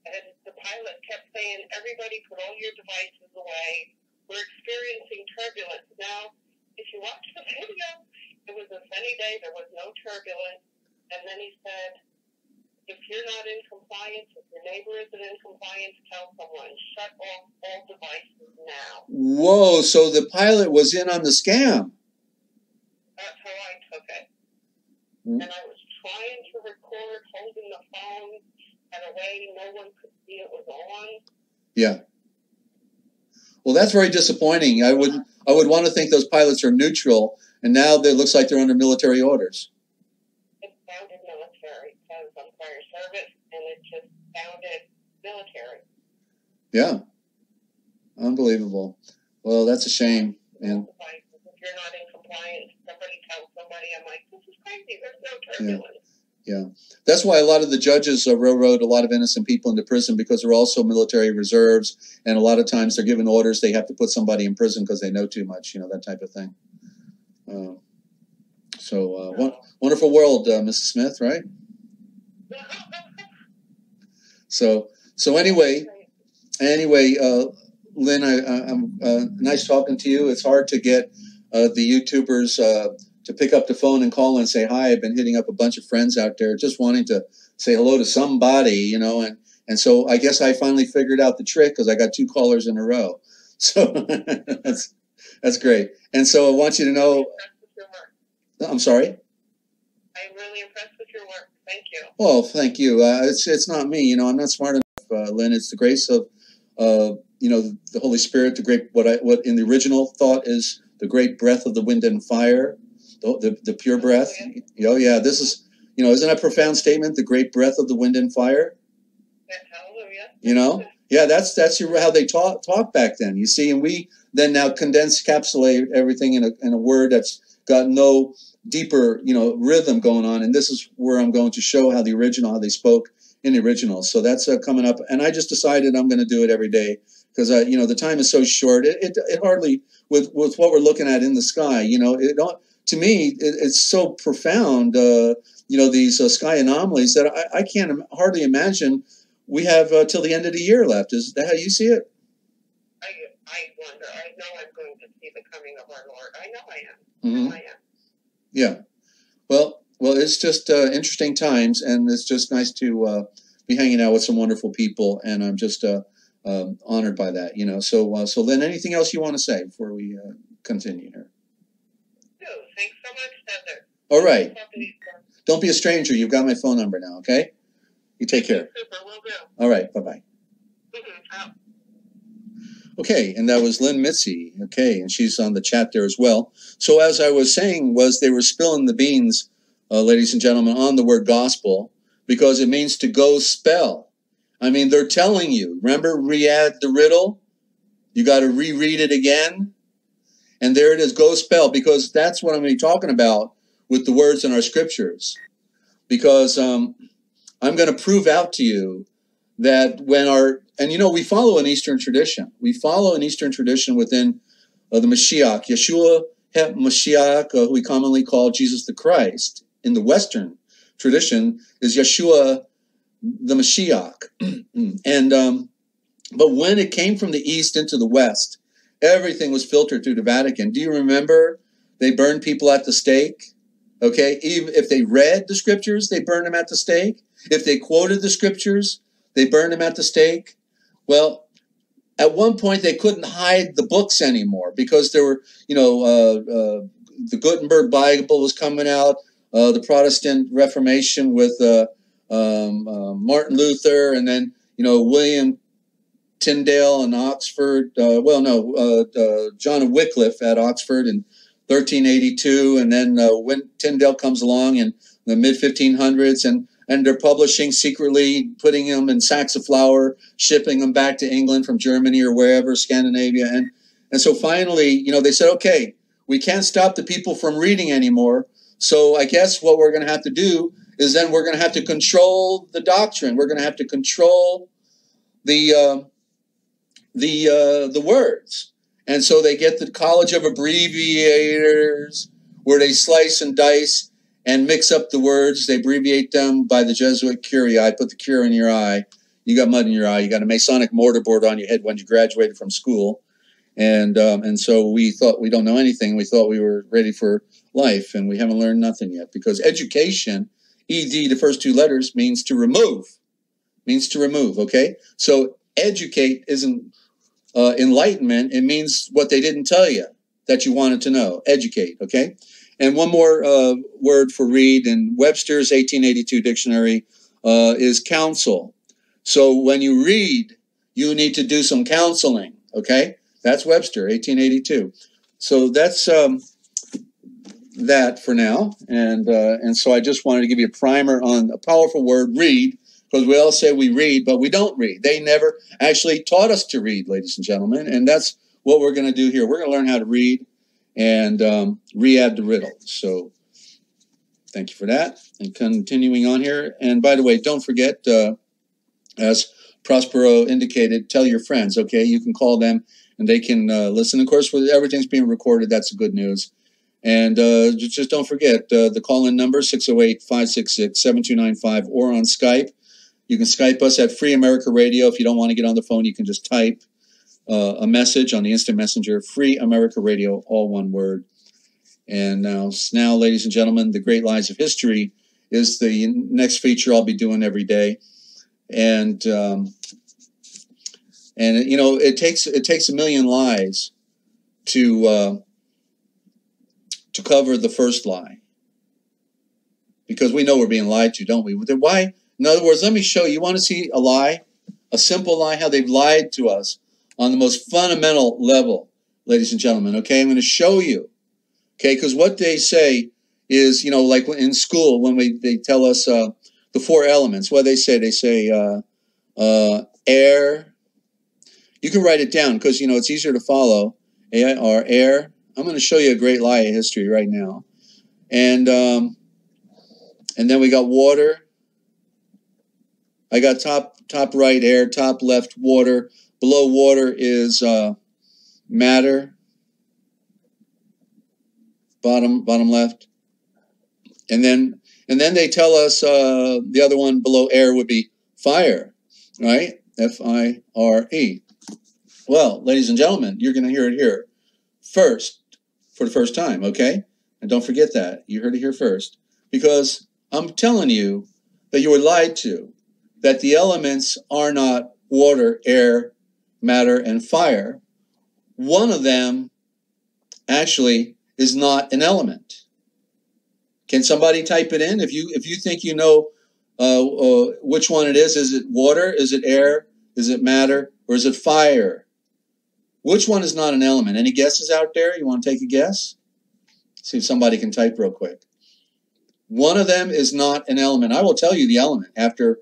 And the pilot kept saying, everybody put all your devices away. We're experiencing turbulence. Now, if you watch the video, it was a sunny day. There was no turbulence. And then he said, if you're not in compliance, if your neighbor isn't in compliance, tell someone. Shut off all devices now. Whoa! So the pilot was in on the scam. That's how I took it. Hmm. And I was trying to record, holding the phone in a way no one could see it was on. Yeah. Well, that's very disappointing. I would I would want to think those pilots are neutral, and now it looks like they're under military orders. It sounded military because I'm fire service, and it just sounded military. Yeah. Unbelievable. Well, that's a shame. And if you're not in compliance, somebody tells somebody, I'm like, this is crazy. There's no turbulence. That's why a lot of the judges uh, railroad a lot of innocent people into prison because they're also military reserves, and a lot of times they're given orders they have to put somebody in prison because they know too much, you know, that type of thing. Uh, so, uh, won- wonderful world, uh, Mrs. Smith, right? So, so anyway, anyway, uh, Lynn, I, I'm uh, nice talking to you. It's hard to get uh, the YouTubers to pick up the phone and call and say hi. I've been hitting up a bunch of friends out there, just wanting to say hello to somebody, you know. And and so I guess I finally figured out the trick because I got two callers in a row. So that's that's great. And so I want you to know. Impressed with your work. I'm sorry. I'm really impressed with your work. Thank you. Well, thank you. Uh, it's it's not me, you know. I'm not smart enough, uh, Lynn. It's the grace of, uh, you know, the Holy Spirit. The great what I what in the original thought is the great breath of the wind and fire, the the, the pure breath. Oh yeah, this is you know, isn't that a profound statement? The great breath of the wind and fire. Hallelujah. You know, yeah, that's that's your, how they talk talk back then. You see, and we then now condense, capsulate everything in a in a word that's got no deeper, you know, rhythm going on. And this is where I'm going to show how the original, how they spoke in the original. So that's uh, coming up, and I just decided I'm going to do it every day because I, you know, the time is so short. It, it, it hardly with with what we're looking at in the sky, you know, it don't. To me, it, it's so profound. Uh, you know, these uh, sky anomalies that I, I can't im- hardly imagine we have uh, till the end of the year left. Is that how you see it? I, I wonder. I know I'm going to see the coming of our Lord. I know I am. hmm I am. Yeah. Well, well, it's just uh, interesting times, and it's just nice to uh, be hanging out with some wonderful people, and I'm just uh, um honored by that. You know. So, uh, so Lynn, anything else you want to say before we uh, continue here? Thanks so much, Heather. All right. Talk to you soon. Don't be a stranger. You've got my phone number now. Okay. You take care. Super. Will do. All right. Bye bye. Mhm. Okay, and that was Lynn Mitzi. Okay, and she's on the chat there as well. So as I was saying, was they were spilling the beans, uh, ladies and gentlemen, on the word gospel because it means to go spell. I mean, they're telling you. Remember, re-add the riddle. You got to reread it again, and there it is. Go spell because that's what I'm going to be talking about with the words in our scriptures. Because um, I'm going to prove out to you that when our and you know we follow an Eastern tradition. We follow an Eastern tradition within uh, the Mashiach, Yeshua Mashiach, uh, who we commonly call Jesus the Christ. In the Western tradition, is Yeshua the Mashiach, and um, but when it came from the East into the West, everything was filtered through the Vatican. Do you remember they burned people at the stake? Okay, even if they read the scriptures, they burned them at the stake. If they quoted the scriptures, they burned them at the stake. Well, at one point they couldn't hide the books anymore because there were, you know, uh, uh, the Gutenberg Bible was coming out, uh, the Protestant Reformation with uh, um, uh, Martin Luther, and then you know William Tyndale and Oxford. Uh, well, no, uh, John of Wycliffe at Oxford in 1382, and then uh, when Tyndale comes along in the mid 1500s, and and they're publishing secretly, putting them in sacks of flour, shipping them back to England from Germany or wherever, Scandinavia, and and so finally, you know, they said, okay, we can't stop the people from reading anymore. So I guess what we're going to have to do is then we're going to have to control the doctrine. We're going to have to control the uh, the uh, the words, and so they get the College of Abbreviators, where they slice and dice and mix up the words. They abbreviate them by the Jesuit curia. I put the cure in your eye. You got mud in your eye. You got a Masonic mortarboard on your head when you graduated from school, and um, and so we thought we don't know anything. We thought we were ready for life, and we haven't learned nothing yet because education ed, the first two letters, means to remove. Means to remove. Okay, so educate isn't uh, enlightenment. It means what they didn't tell you that you wanted to know. Educate. Okay, and one more uh, word for read in Webster's 1882 dictionary uh, is counsel. So when you read, you need to do some counseling. Okay, that's Webster 1882. So that's um, that for now, and uh, and so I just wanted to give you a primer on a powerful word, read, because we all say we read, but we don't read. They never actually taught us to read, ladies and gentlemen, and that's what we're going to do here. We're going to learn how to read and um, re-add the riddle. So thank you for that. And continuing on here, and by the way, don't forget, uh, as Prospero indicated, tell your friends. Okay, you can call them and they can uh, listen. Of course, with everything's being recorded. That's the good news. And uh, just don't forget uh, the call in number 608 566 7295 or on Skype. You can Skype us at Free America Radio. If you don't want to get on the phone, you can just type uh, a message on the instant messenger Free America Radio, all one word. And now, now, ladies and gentlemen, the Great Lies of History is the next feature I'll be doing every day. And um, and you know it takes it takes a million lies to uh, to cover the first lie because we know we're being lied to, don't we? Why? In other words, let me show you. You want to see a lie, a simple lie, how they've lied to us on the most fundamental level, ladies and gentlemen. Okay, I'm going to show you. Okay, because what they say is, you know, like in school when we they tell us uh, the four elements. What they say, they say uh, uh, air. You can write it down because you know it's easier to follow. A I R air, I'm going to show you a great lie of history right now. And um, and then we got water. I got top top right air, top left water. Below water is uh, matter. Bottom bottom left. And then and then they tell us uh, the other one below air would be fire, right? F I R E. Well, ladies and gentlemen, you're going to hear it here first for the first time, okay? And don't forget that. You heard it here first. Because I'm telling you that you were lied to, that the elements are not water, air, matter, and fire. One of them actually is not an element. Can somebody type it in? If you if you think you know uh, uh, which one it is, is it water? Is it air? Is it matter? Or is it fire? Which one is not an element? Any guesses out there? You want to take a guess? See if somebody can type real quick. One of them is not an element. I will tell you the element after.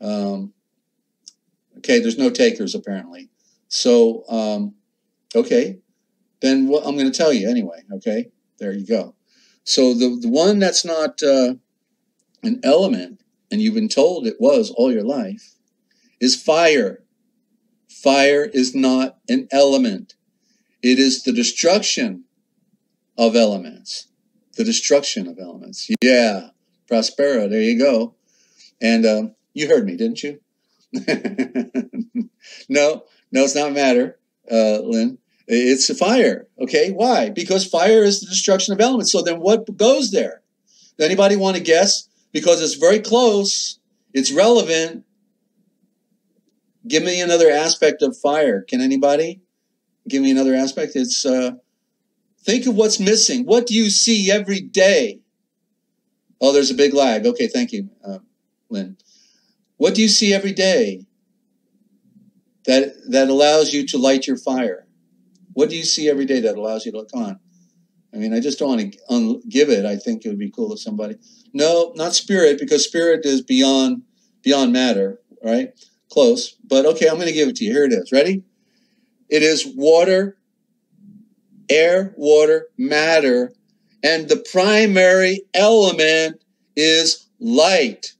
Um, okay, there's no takers apparently. So, um, okay, then what I'm going to tell you anyway. Okay, there you go. So the the one that's not uh, an element, and you've been told it was all your life, is fire. Fire is not an element. It is the destruction of elements. The destruction of elements. Yeah, Prospero, there you go. And uh, you heard me, didn't you? no, no, it's not matter, uh, Lynn. It's fire. Okay, why? Because fire is the destruction of elements. So then what goes there? Anybody want to guess? Because it's very close, it's relevant, Give me another aspect of fire. Can anybody give me another aspect? It's uh, think of what's missing. What do you see every day? Oh, there's a big lag. Okay, thank you, uh, Lynn. What do you see every day that that allows you to light your fire? What do you see every day that allows you to come on? I mean, I just don't want to give it. I think it would be cool if somebody. No, not spirit, because spirit is beyond beyond matter, right? Close, but okay, I'm going to give it to you. Here it is. Ready? It is water, air, water, matter, and the primary element is light.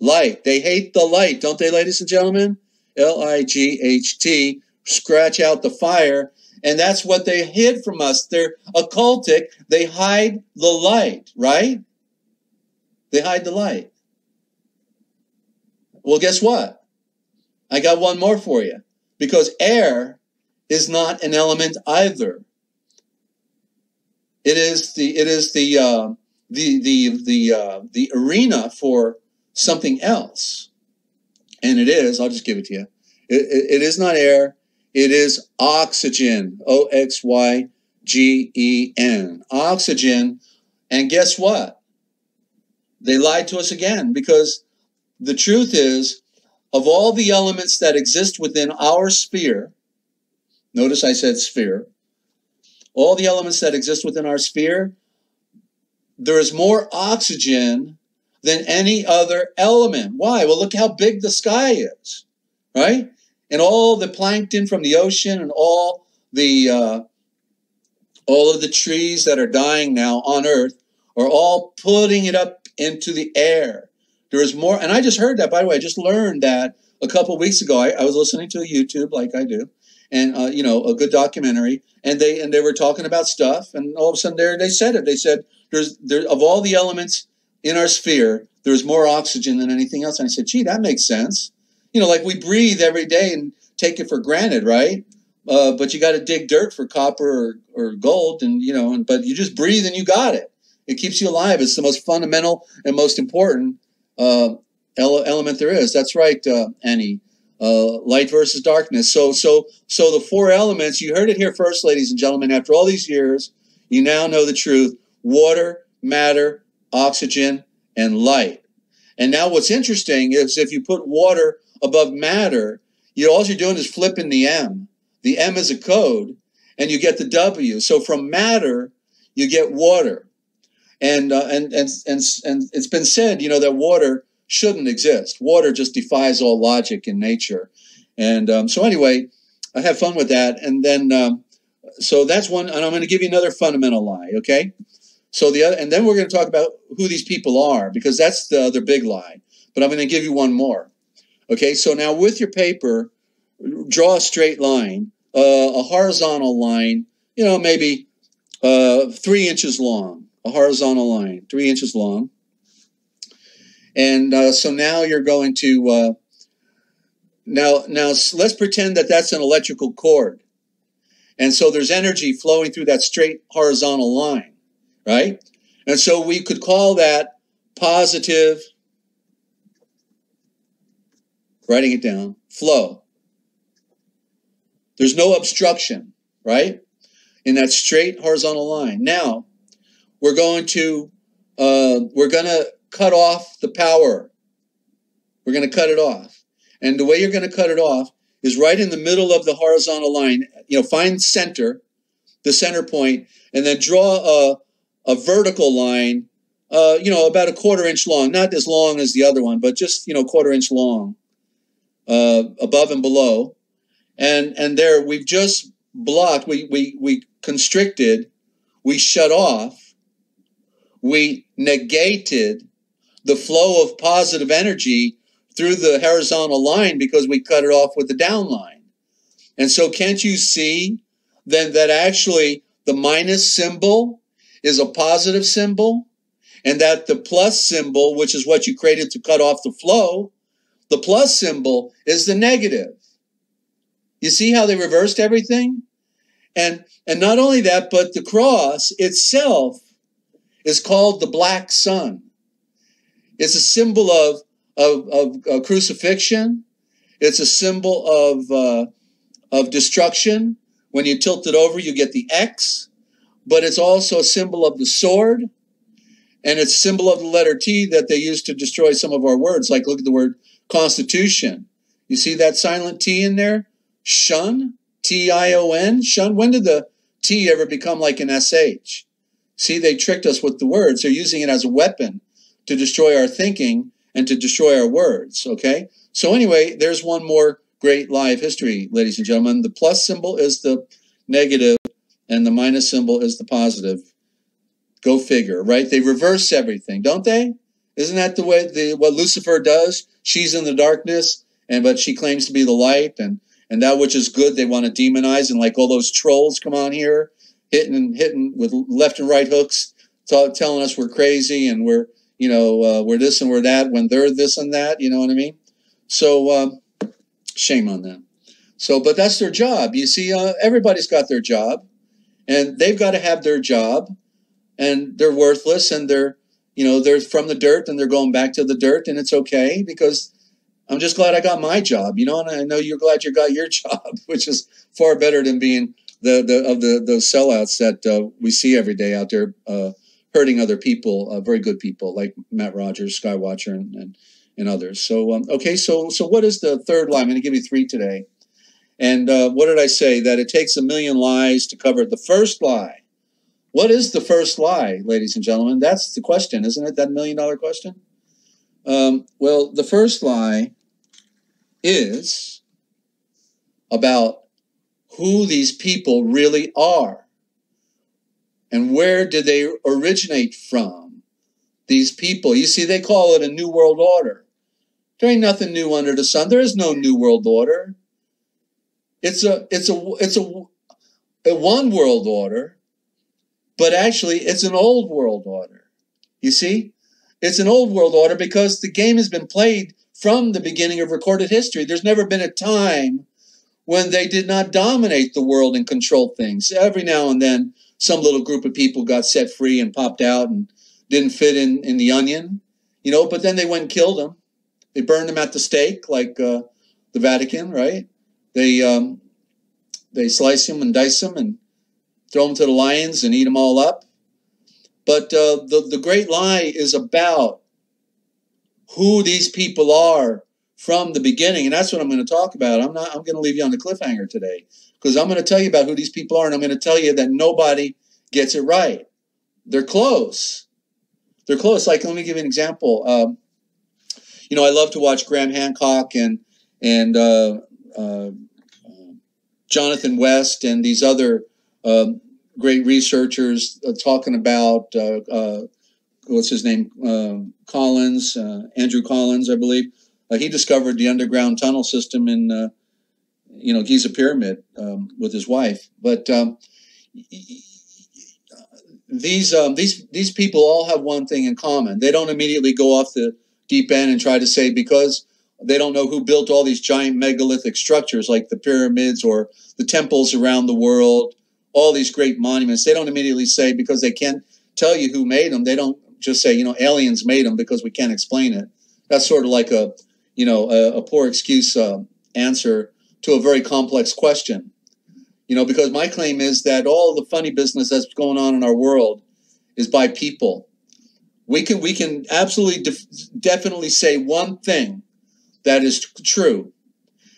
Light. They hate the light, don't they, ladies and gentlemen? L I G H T. Scratch out the fire. And that's what they hid from us. They're occultic. They hide the light, right? They hide the light. Well, guess what? I got one more for you. Because air is not an element either. It is the it is the uh, the the the uh, the arena for something else, and it is. I'll just give it to you. It, it, it is not air. It is oxygen. O X Y G E N. Oxygen. And guess what? They lied to us again because the truth is, of all the elements that exist within our sphere, notice I said sphere, all the elements that exist within our sphere, there is more oxygen than any other element. Why? Well, look how big the sky is, right? And all the plankton from the ocean and all the uh, all of the trees that are dying now on Earth are all putting it up into the air. There is more, and I just heard that. By the way, I just learned that a couple weeks ago. I, I was listening to a YouTube, like I do, and uh, you know, a good documentary, and they and they were talking about stuff, and all of a sudden, there they said it. They said there's there of all the elements in our sphere, there's more oxygen than anything else. And I said, gee, that makes sense. You know, like we breathe every day and take it for granted, right? Uh, but you got to dig dirt for copper or, or gold, and you know, and, but you just breathe and you got it. It keeps you alive. It's the most fundamental and most important uh, ele- element there is. That's right, uh, Annie. Uh, light versus darkness. So, so, so the four elements. You heard it here first, ladies and gentlemen. After all these years, you now know the truth water, matter, oxygen, and light. And now what's interesting is if you put water above matter, you all you're doing is flipping the M. The M is a code, and you get the W. So from matter, you get water. And, uh, and, and, and, and it's been said, you know, that water shouldn't exist. Water just defies all logic in nature. And um, so anyway, I have fun with that. And then, um, so that's one, and I'm going to give you another fundamental lie, okay? So the other, and then we're going to talk about who these people are because that's the other big lie. But I'm going to give you one more. Okay, so now with your paper, draw a straight line, uh, a horizontal line, you know, maybe uh, three inches long, a horizontal line, three inches long. And uh, so now you're going to uh, now now let's pretend that that's an electrical cord, and so there's energy flowing through that straight horizontal line right? And so we could call that positive, writing it down, flow. There's no obstruction, right? In that straight horizontal line. Now, we're going to uh, we're going to cut off the power. We're going to cut it off. And the way you're going to cut it off is right in the middle of the horizontal line. You know, find center, the center point, and then draw a, a vertical line, uh, you know, about a quarter inch long, not as long as the other one, but just, you know, quarter inch long, uh, above and below. And, and there we've just blocked, we, we, we constricted, we shut off, we negated the flow of positive energy through the horizontal line because we cut it off with the down line. And so can't you see then that actually the minus symbol is a positive symbol and that the plus symbol, which is what you created to cut off the flow, the plus symbol is the negative. You see how they reversed everything? And, and not only that, but the cross itself is called the black sun. It's a symbol of, of, of, of crucifixion. It's a symbol of, uh, of destruction. When you tilt it over, you get the X but it's also a symbol of the sword and it's symbol of the letter T that they use to destroy some of our words. Like look at the word constitution. You see that silent T in there? Shun, T-I-O-N, shun. When did the T ever become like an SH? See, they tricked us with the words. They're using it as a weapon to destroy our thinking and to destroy our words. Okay. So anyway, there's one more great live history, ladies and gentlemen. The plus symbol is the negative and the minus symbol is the positive. Go figure, right? They reverse everything, don't they? Isn't that the way the what Lucifer does? She's in the darkness, and but she claims to be the light, and and that which is good they want to demonize, and like all those trolls come on here, hitting hitting with left and right hooks, t- telling us we're crazy and we're you know uh, we're this and we're that when they're this and that. You know what I mean? So um, shame on them. So, but that's their job. You see, uh, everybody's got their job and they've got to have their job and they're worthless and they're you know, they're from the dirt and they're going back to the dirt, and it's okay because I'm just glad I got my job, you know, and I know you're glad you got your job, which is far better than being the, the of the those sellouts that uh, we see every day out there uh, hurting other people, uh, very good people like Matt Rogers, Skywatcher, and and, and others. So um, okay, so so what is the third line I'm going to give you three today. And uh, what did I say? That it takes a million lies to cover the first lie. What is the first lie, ladies and gentlemen? That's the question, isn't it? That million dollar question? Um, well, the first lie is about who these people really are and where did they originate from these people you see they call it a new world order there ain't nothing new under the sun there is no new world order it's a it's a it's a, a one world order but actually it's an old world order you see it's an old world order because the game has been played from the beginning of recorded history. There's never been a time when they did not dominate the world and control things. Every now and then, some little group of people got set free and popped out and didn't fit in, in the onion, you know, but then they went and killed them. They burned them at the stake, like uh, the Vatican, right? They, um, they slice them and dice them and throw them to the lions and eat them all up. But uh, the, the great lie is about who these people are from the beginning. And that's what I'm going to talk about. I'm not, I'm going to leave you on the cliffhanger today because I'm going to tell you about who these people are. And I'm going to tell you that nobody gets it right. They're close. They're close. Like, let me give you an example. Um, you know, I love to watch Graham Hancock and, and, uh, Jonathan West and these other um, great researchers uh, talking about uh, uh, what's his name, um, Collins, Andrew Collins, I believe. He discovered the underground tunnel system in, you know, Giza Pyramid um, with his wife. But um, these um, these these people all have one thing in common. They don't immediately go off the deep end and try to say because they don't know who built all these giant megalithic structures like the pyramids or the temples around the world, all these great monuments. They don't immediately say because they can't tell you who made them. They don't just say, you know, aliens made them because we can't explain it. That's sort of like a, you know, a, a poor excuse uh, answer to a very complex question. You know, because my claim is that all the funny business that's going on in our world is by people. We can we can absolutely def- definitely say one thing that is true,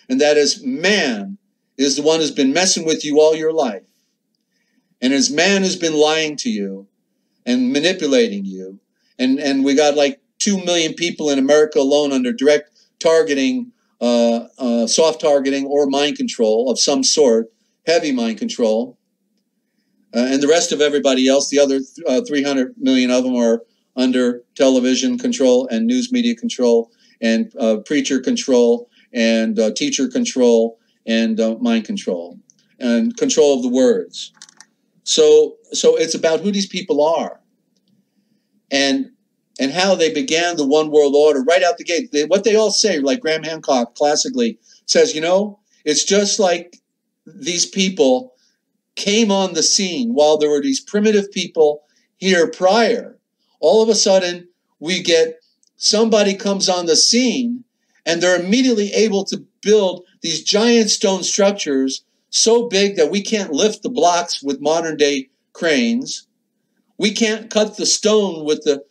and that is man is the one who's been messing with you all your life, and as man has been lying to you, and manipulating you. And and we got like two million people in America alone under direct targeting, uh, uh, soft targeting, or mind control of some sort, heavy mind control. Uh, and the rest of everybody else, the other uh, 300 million of them are under television control and news media control and uh, preacher control and uh, teacher control and mind control and control of the words. So, so it's about who these people are, and and how they began the one world order right out the gate. They, what they all say, like Graham Hancock classically says, you know, it's just like these people came on the scene while there were these primitive people here prior. All of a sudden, we get somebody comes on the scene and they're immediately able to build these giant stone structures so big that we can't lift the blocks with modern day cranes. We can't cut the stone with the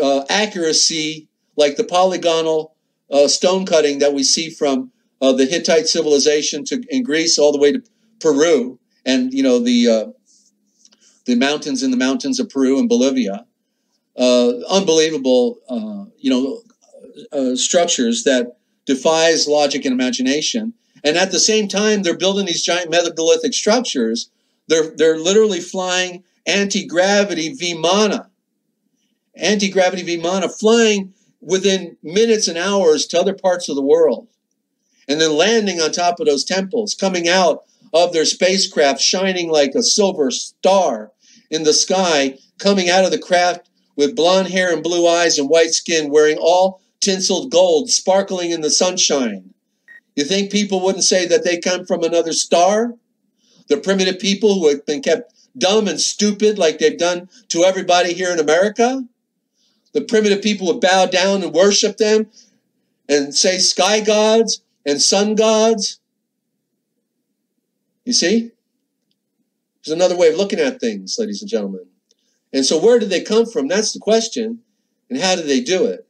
uh, accuracy like the polygonal uh, stone cutting that we see from uh, the Hittite civilization to in Greece all the way to Peru and you know the uh, the mountains in the mountains of Peru and Bolivia. Uh, unbelievable, uh, you know, structures that defies logic and imagination and at the same time, they're building these giant megalithic structures. They're, they're literally flying anti-gravity Vimana. Anti-gravity Vimana flying within minutes and hours to other parts of the world. And then landing on top of those temples, coming out of their spacecraft, shining like a silver star in the sky, coming out of the craft with blonde hair and blue eyes and white skin, wearing all tinseled gold, sparkling in the sunshine. You think people wouldn't say that they come from another star? The primitive people who have been kept dumb and stupid like they've done to everybody here in America? the primitive people would bow down and worship them and say sky gods and sun gods. You see? There's another way of looking at things, ladies and gentlemen. And so, where did they come from? That's the question. And how did they do it?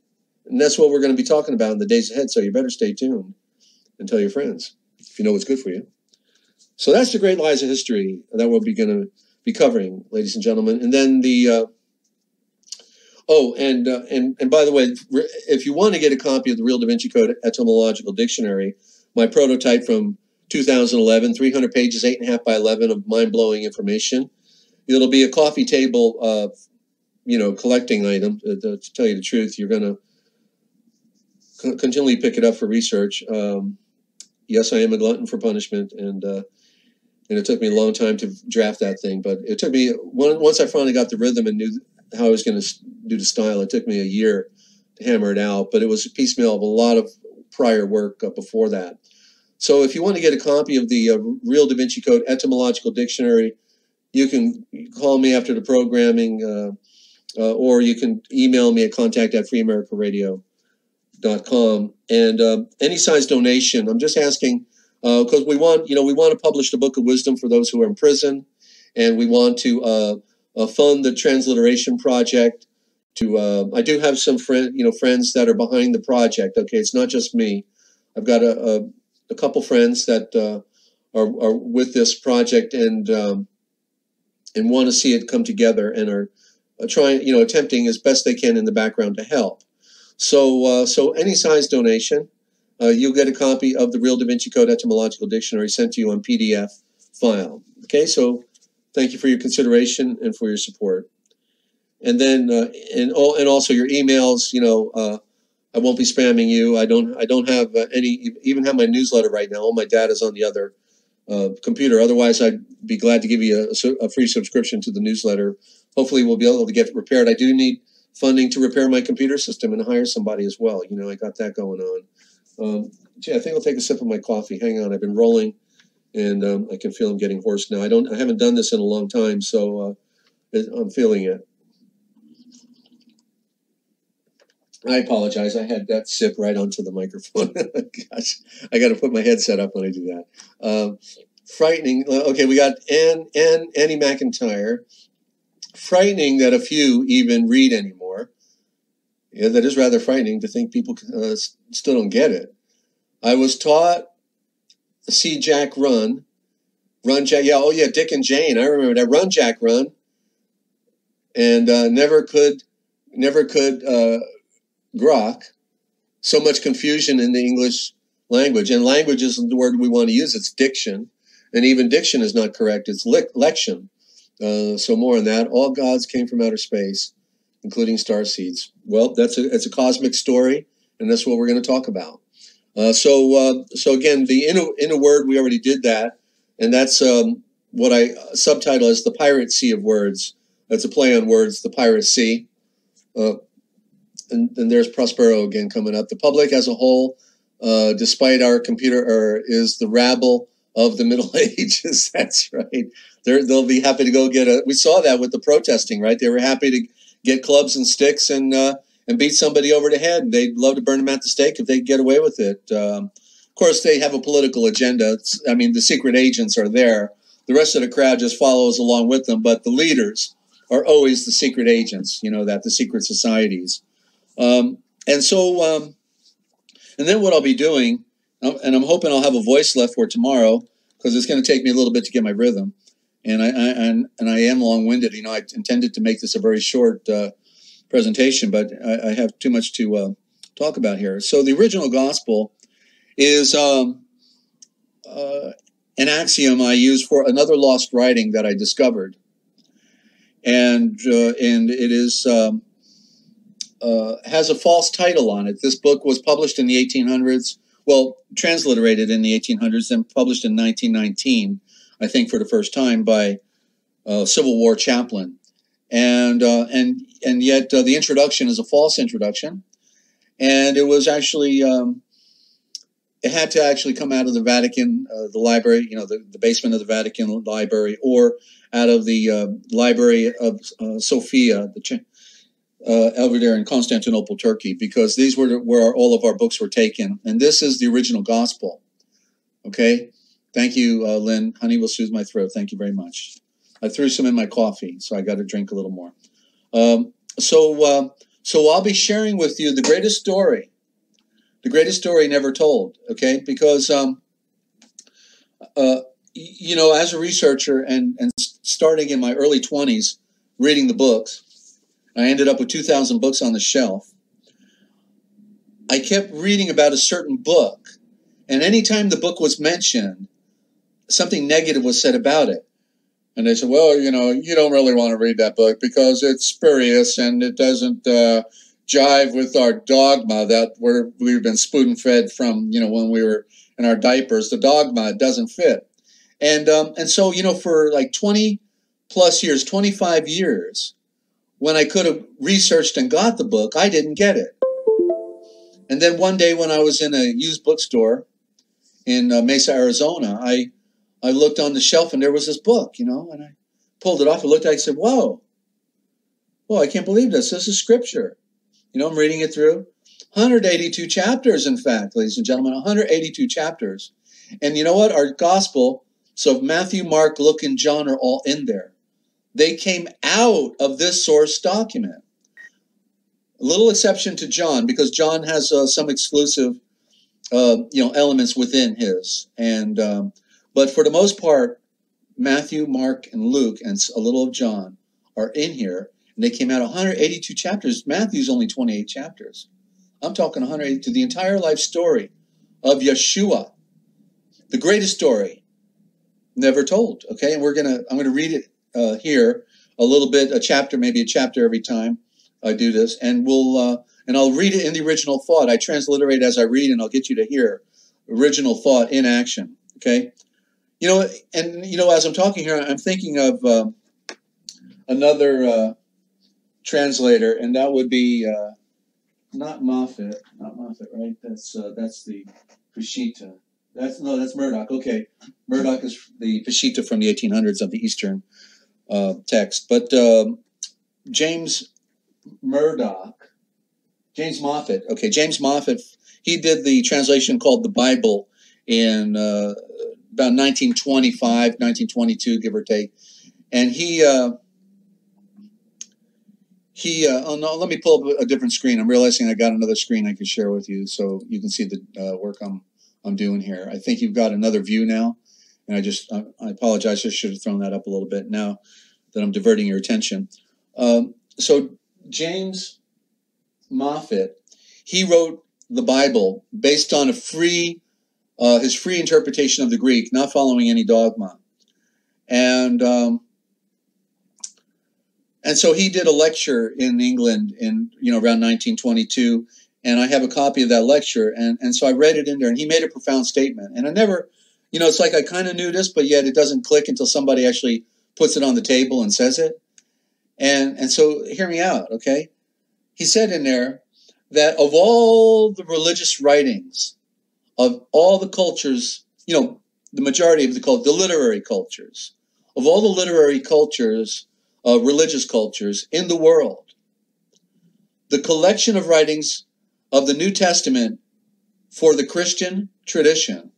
And that's what we're going to be talking about in the days ahead. So, you better stay tuned and tell your friends if you know what's good for you. So, that's the great lies of history that we'll be going to be covering, ladies and gentlemen. And then the. Uh, oh, and uh, and and by the way, if you want to get a copy of the Real Da Vinci Code Etymological Dictionary, my prototype from 2011, 300 pages, eight and a half by 11 of mind blowing information. It'll be a coffee table, uh, you know, collecting item. Uh, to, to, tell you the truth, you're going to co- continually pick it up for research. Um, yes, I am a glutton for punishment, and uh, and it took me a long time to draft that thing. But it took me once I finally got the rhythm and knew how I was going to do the style. It took me a year to hammer it out, but it was a piecemeal of a lot of prior work uh, before that. So if you want to get a copy of the uh, Real Da Vinci Code Etymological Dictionary, you can call me after the programming, uh, uh, or you can email me at contact at freeamericaradio.com. And uh, any size donation, I'm just asking because uh, we want, you know, we want to publish the Book of Wisdom for those who are in prison, and we want to uh, fund the transliteration project. To I do have some friend, you know, friends that are behind the project. Okay, it's not just me. I've got a, a a couple friends that uh, are, are with this project and um, and want to see it come together and are trying, you know, attempting as best they can in the background to help. So, uh, so any size donation, uh, you'll get a copy of the Real Da Vinci Code Etymological Dictionary sent to you on PDF file. Okay, so thank you for your consideration and for your support. And then, uh, and all, and also your emails. You know, uh, I won't be spamming you. I don't. I don't have uh, any. Even have my newsletter right now. All my data is on the other uh, computer. Otherwise, I'd be glad to give you a, a, free subscription to the newsletter. Hopefully, we'll be able to get it repaired. I do need funding to repair my computer system and hire somebody as well. You know, I got that going on. Um, gee, I think I'll take a sip of my coffee. Hang on, I've been rolling, and um, I can feel I'm getting hoarse now. I don't. I haven't done this in a long time, so uh, I'm feeling it. I apologize. I had that sip right onto the microphone. Gosh, I got to put my headset up when I do that. Um, frightening. Okay, we got Ann, Ann, Annie McIntyre. Frightening that a few even read anymore. Yeah, that is rather frightening to think people uh, still don't get it. I was taught see Jack run, run Jack. Yeah, oh yeah, Dick and Jane. I remember that. Run Jack run, and uh, never could, never could uh, grok, so much confusion in the English language. And language isn't the word we want to use, it's diction. And even diction is not correct, it's le- lection. Uh, so more on that. All gods came from outer space, including star seeds. Well, that's a, it's a cosmic story, and that's what we're going to talk about. Uh, so, uh, so again, the inner, inner word, we already did that. And that's um, what I subtitle as the pirate sea of words. That's a play on words, the pirate sea. Uh, and, and there's Prospero again coming up. The public as a whole, uh, despite our computer, er, is the rabble of the Middle Ages. That's right. They're, they'll be happy to go get a. We saw that with the protesting, right? They were happy to get clubs and sticks and uh, and beat somebody over the head. They'd love to burn them at the stake if they could get away with it. Um, of course, they have a political agenda. It's, I mean, the secret agents are there. The rest of the crowd just follows along with them, but the leaders are always the secret agents. You know that the secret societies. Um, and so, um, and then what I'll be doing, uh, and I'm hoping I'll have a voice left for tomorrow because it's going to take me a little bit to get my rhythm, and I, I and and I am long-winded. You know, I intended to make this a very short uh, presentation, but I, I, have too much to uh, talk about here. So the original gospel is um, uh, an axiom I use for another lost writing that I discovered, and uh, and it is. Um, uh, has a false title on it. This book was published in the 1800s, well, transliterated in the 1800s, and published in 1919, I think, for the first time by a Civil War chaplain. And uh, and and yet uh, the introduction is a false introduction, and it was actually um, it had to actually come out of the Vatican, uh, the library, you know, the, the basement of the Vatican library, or out of the uh, library of uh, Sophia, the uh, over there in Constantinople, Turkey, because these were where all of our books were taken, and this is the original gospel. Okay, thank you, uh, Lynn. Honey will soothe my throat. Thank you very much. I threw some in my coffee, so I got to drink a little more. Um, so, uh, so I'll be sharing with you the greatest story, the greatest story never told. Okay, because um, uh, you know, as a researcher and and starting in my early twenties, reading the books I ended up with 2,000 books on the shelf. I kept reading about a certain book, and anytime the book was mentioned, something negative was said about it. And they said, well, you know, you don't really want to read that book because it's spurious and it doesn't uh, jive with our dogma that we're, we've been spoon fed from, you know, when we were in our diapers. The dogma doesn't fit. And, um, and so, you know, for like 20 plus years, 25 years, when I could have researched and got the book, I didn't get it. And then one day when I was in a used bookstore in uh, Mesa, Arizona, I I looked on the shelf and there was this book, you know, and I pulled it off and looked at it and said, Whoa, whoa, I can't believe this. This is scripture. You know, I'm reading it through. 182 chapters, in fact, ladies and gentlemen, 182 chapters. And you know what? Our gospel, so Matthew, Mark, Luke, and John are all in there. They came out of this source document. A little exception to John because John has uh, some exclusive, uh, you know, elements within his. And um, but for the most part, Matthew, Mark, and Luke, and a little of John are in here, and they came out 182 chapters. Matthew's only 28 chapters. I'm talking 182. The entire life story of Yeshua, the greatest story never told. Okay, and we're gonna I'm gonna read it uh, here a little bit, a chapter, maybe a chapter every time I do this, and we'll uh, and I'll read it in the original thought. I transliterate as I read, and I'll get you to hear original thought in action. Okay, you know, and you know, as I'm talking here, I'm thinking of uh, another uh, translator, and that would be uh, not Moffatt, not Moffatt, right? That's uh, that's the Peshitta. That's no, that's Murdock. Okay, Murdock is the Peshitta from the 1800s of the Eastern uh, text. But um, James Murdock, James Moffatt, okay, James Moffatt, he did the translation called the Bible in uh, about 1925, 1922, give or take. And he, uh, he, uh, oh no, let me pull up a different screen. I'm realizing I got another screen I could share with you so you can see the uh, work I'm, I'm doing here. I think you've got another view now. And I just, I, I apologize. I should have thrown that up a little bit now that I'm diverting your attention. Um, so James Moffatt, he wrote the Bible based on a free, uh, his free interpretation of the Greek, not following any dogma. And, um, and so he did a lecture in England in, you know, around 1922 and I have a copy of that lecture. And, and so I read it in there, and he made a profound statement. And I never, you know, it's like I kind of knew this, but yet it doesn't click until somebody actually puts it on the table and says it. And and so hear me out, okay? He said in there that of all the religious writings of all the cultures, you know, the majority of the cult, the literary cultures, of all the literary cultures, uh, religious cultures in the world, the collection of writings of the New Testament for the Christian tradition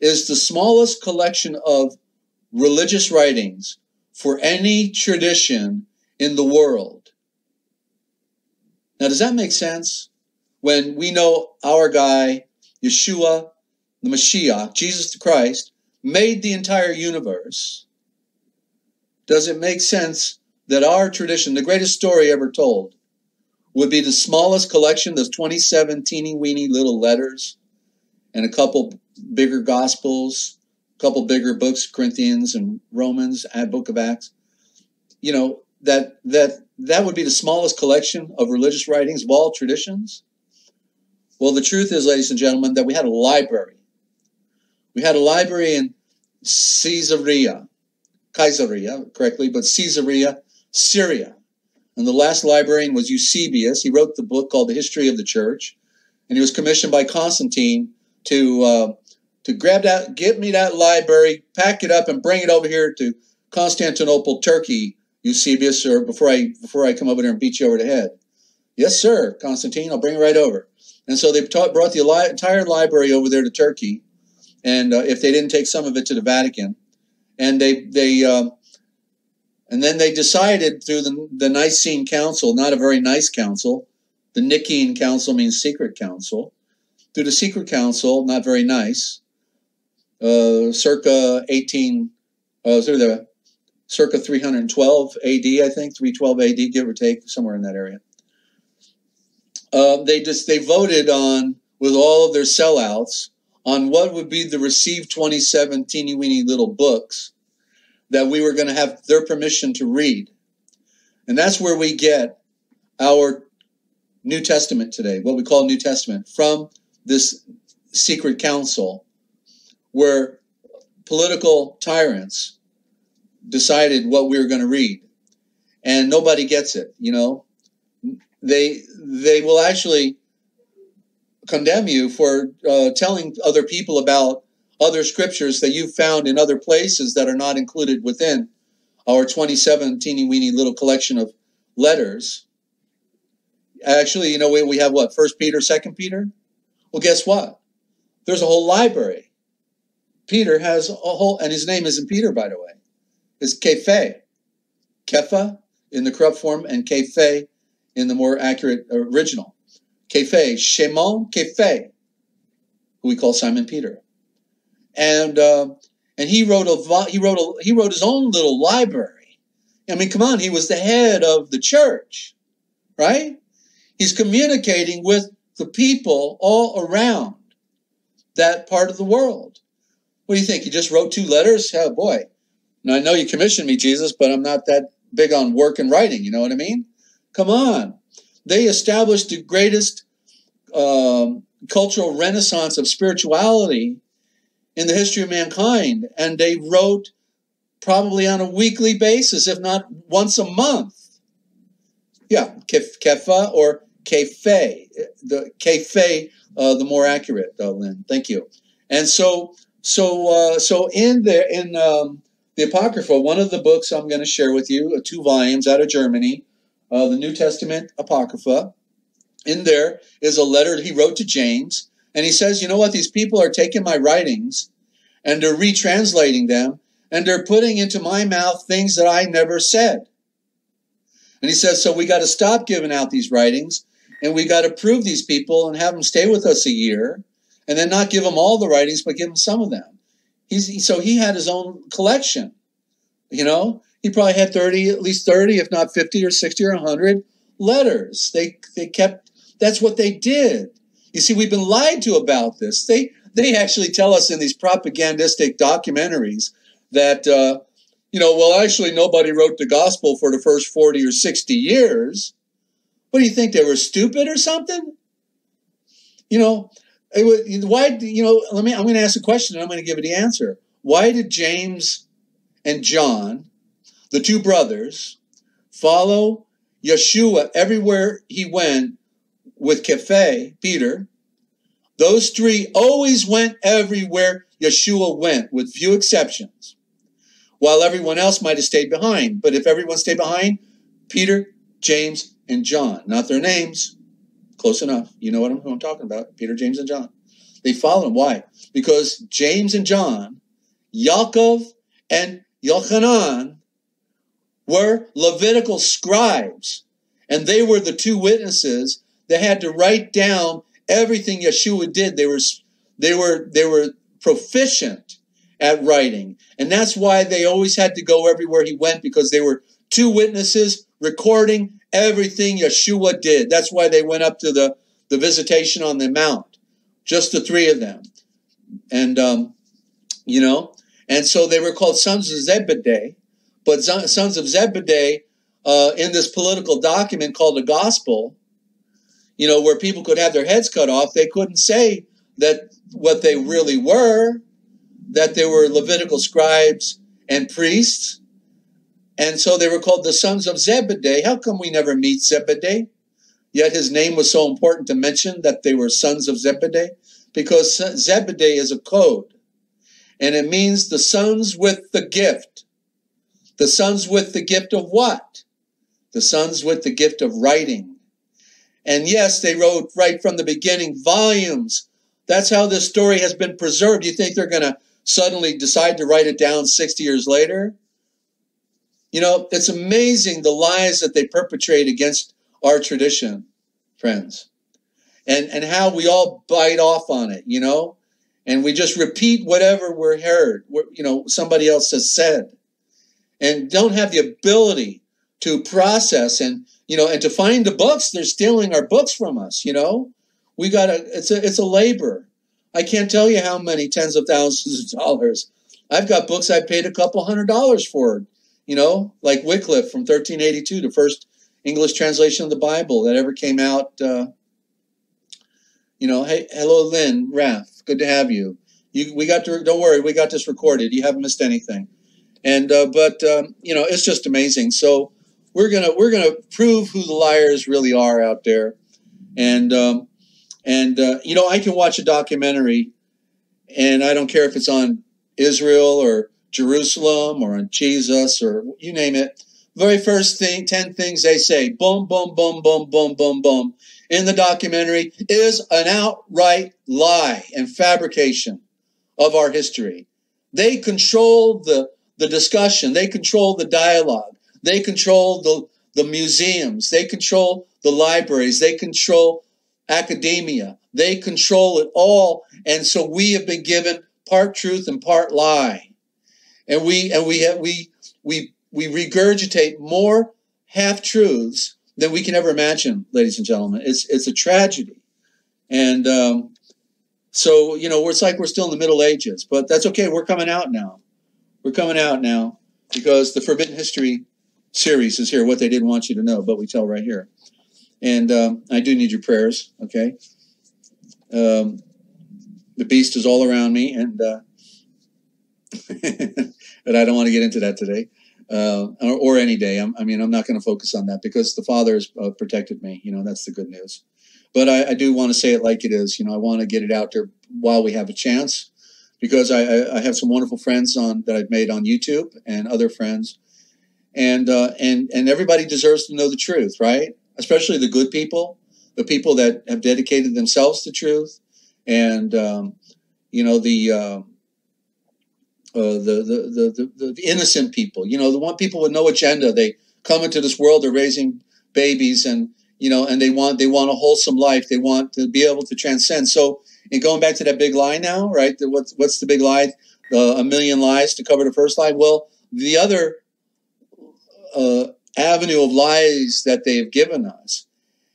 is the smallest collection of religious writings for any tradition in the world. Now, does that make sense? When we know our guy, Yeshua, the Mashiach, Jesus the Christ, made the entire universe, does it make sense that our tradition, the greatest story ever told, would be the smallest collection, those 27 teeny weeny little letters, and a couple bigger gospels, a couple bigger books, Corinthians and Romans, and Book of Acts. You know that that that would be the smallest collection of religious writings of all traditions. Well, the truth is, ladies and gentlemen, that we had a library. We had a library in Caesarea, Caesarea, correctly, but Caesarea, Syria. And the last librarian was Eusebius. He wrote the book called The History of the Church, and he was commissioned by Constantine to uh, to grab that, get me that library, pack it up, and bring it over here to Constantinople, Turkey, Eusebius, or before I before I come over there and beat you over the head. Yes, sir, Constantine. I'll bring it right over. And so they taught, brought the li- entire library over there to Turkey, and uh, if they didn't take some of it to the Vatican, and they they uh, and then they decided through the, the Nicene Council, not a very nice council. The Nicene Council means secret council. Through the secret council, not very nice. Circa 18, uh, through the circa 312 AD, I think 312 AD, give or take, somewhere in that area. Uh, they just they voted on with all of their sellouts on what would be the received 27 teeny weeny little books that we were going to have their permission to read. And that's where we get our New Testament today, what we call New Testament, from this secret council where political tyrants decided what we were going to read. And nobody gets it, you know. They they will actually condemn you for uh, telling other people about other scriptures that you've found in other places that are not included within our 27 teeny weeny little collection of letters. Actually, you know, we, we have what? First Peter, Second Peter? Well, guess what? There's a whole library. Peter has a whole, and his name isn't Peter, by the way. It's Kephe. Kefa in the corrupt form and Kephe in the more accurate original. Kephe, Shimon Kephe, who we call Simon Peter and uh, and he wrote a he wrote a he wrote his own little library. I mean, come on, he was the head of the church, right? He's communicating with the people all around that part of the world. What do you think? He just wrote two letters? Oh boy. Now I know you commissioned me, Jesus, but I'm not that big on work and writing. You know what I mean? Come on. They established the greatest um, cultural renaissance of spirituality in the history of mankind. And they wrote probably on a weekly basis, if not once a month. Yeah, kefa or kefe. The kefe, uh, the more accurate, uh, Lynn. Thank you. And so, so, uh, so in there, in um, the Apocrypha, one of the books I'm going to share with you, uh, two volumes out of Germany, uh, the New Testament Apocrypha. In there is a letter he wrote to James, and he says, you know what? These people are taking my writings and they're retranslating them and they're putting into my mouth things that I never said. And he says, so we got to stop giving out these writings and we got to prove these people and have them stay with us a year and then not give them all the writings, but give them some of them. He's, so he had his own collection, you know, he probably had 30, at least 30, if not 50 or 60 or 100 letters. They, they kept, that's what they did. You see, we've been lied to about this. They they actually tell us in these propagandistic documentaries that uh, you know, well, actually, nobody wrote the gospel for the first forty or sixty years. What do you think? They were stupid or something? You know, it, why? You know, let me. I'm going to ask a question, and I'm going to give it the answer. Why did James and John, the two brothers, follow Yeshua everywhere he went with Kefe, Peter. Those three always went everywhere Yeshua went, with few exceptions, while everyone else might have stayed behind. But if everyone stayed behind, Peter, James, and John, not their names, close enough. You know what I'm, I'm talking about Peter, James, and John. They followed him. Why? Because James and John, Yaakov and Yochanan, were Levitical scribes, and they were the two witnesses that had to write down everything Yeshua did. They were they were they were proficient at writing. And that's why they always had to go everywhere he went because they were two witnesses recording everything Yeshua did. That's why they went up to the, the visitation on the mount, just the three of them. And, um, you know, and so they were called sons of Zebedee. But sons of Zebedee, uh, in this political document called the gospel, you know, where people could have their heads cut off, they couldn't say that what they really were, that they were Levitical scribes and priests. And so they were called the sons of Zebedee. How come we never meet Zebedee? Yet his name was so important to mention that they were sons of Zebedee? Because Zebedee is a code. And it means the sons with the gift. The sons with the gift of what? The sons with the gift of writing. And yes, they wrote right from the beginning volumes. That's how this story has been preserved. You think they're going to suddenly decide to write it down 60 years later? You know, it's amazing the lies that they perpetrate against our tradition, friends. And and how we all bite off on it, you know? And we just repeat whatever we're heard, you know, somebody else has said. And don't have the ability to process and you know and to find the books they're stealing our books from us you know we got to it's a it's a labor i can't tell you how many tens of thousands of dollars i've got books i paid a couple hundred dollars for you know like wycliffe from 1382 the first english translation of the bible that ever came out uh, you know hey hello lynn raff good to have you. You we got to don't worry we got this recorded. You haven't missed anything. And uh, but um, you know it's just amazing. So we're gonna we're gonna prove who the liars really are out there, and um, and uh, you know I can watch a documentary, and I don't care if it's on Israel or Jerusalem or on Jesus or you name it. Very first thing, ten things they say, boom, boom, boom, boom, boom, boom, boom, in the documentary is an outright lie and fabrication of our history. They control the the discussion. They control the dialogue. They control the, the museums. They control the libraries. They control academia. They control it all. And so we have been given part truth and part lie. And we, and we have, we, we, we regurgitate more half truths than we can ever imagine, ladies and gentlemen. It's, it's a tragedy. And, um, so, you know, it's like we're still in the Middle Ages, but that's okay. We're coming out now. We're coming out now because the Forbidden History series is here, what they didn't want you to know, but we tell right here. And um, I do need your prayers, okay? Um, the beast is all around me, and uh, but I don't want to get into that today. Uh, or, or, any day. I'm, i mean, I'm not going to focus on that because the Father has uh, protected me. You know, that's the good news. But I, I, do want to say it like it is. You know, I want to get it out there while we have a chance because I, I, have some wonderful friends on that I've made on YouTube and other friends and uh, and and everybody deserves to know the truth, right? Especially the good people, the people that have dedicated themselves to truth, and um, you know the, uh, the, the, the the innocent people. You know the one people with no agenda. They come into this world. They're raising babies, and you know, and they want they want a wholesome life. They want to be able to transcend. So, and going back to that big lie now, right? What's what's the big lie? Uh, a million lies to cover the first lie. Well, the other uh, avenue of lies that they have given us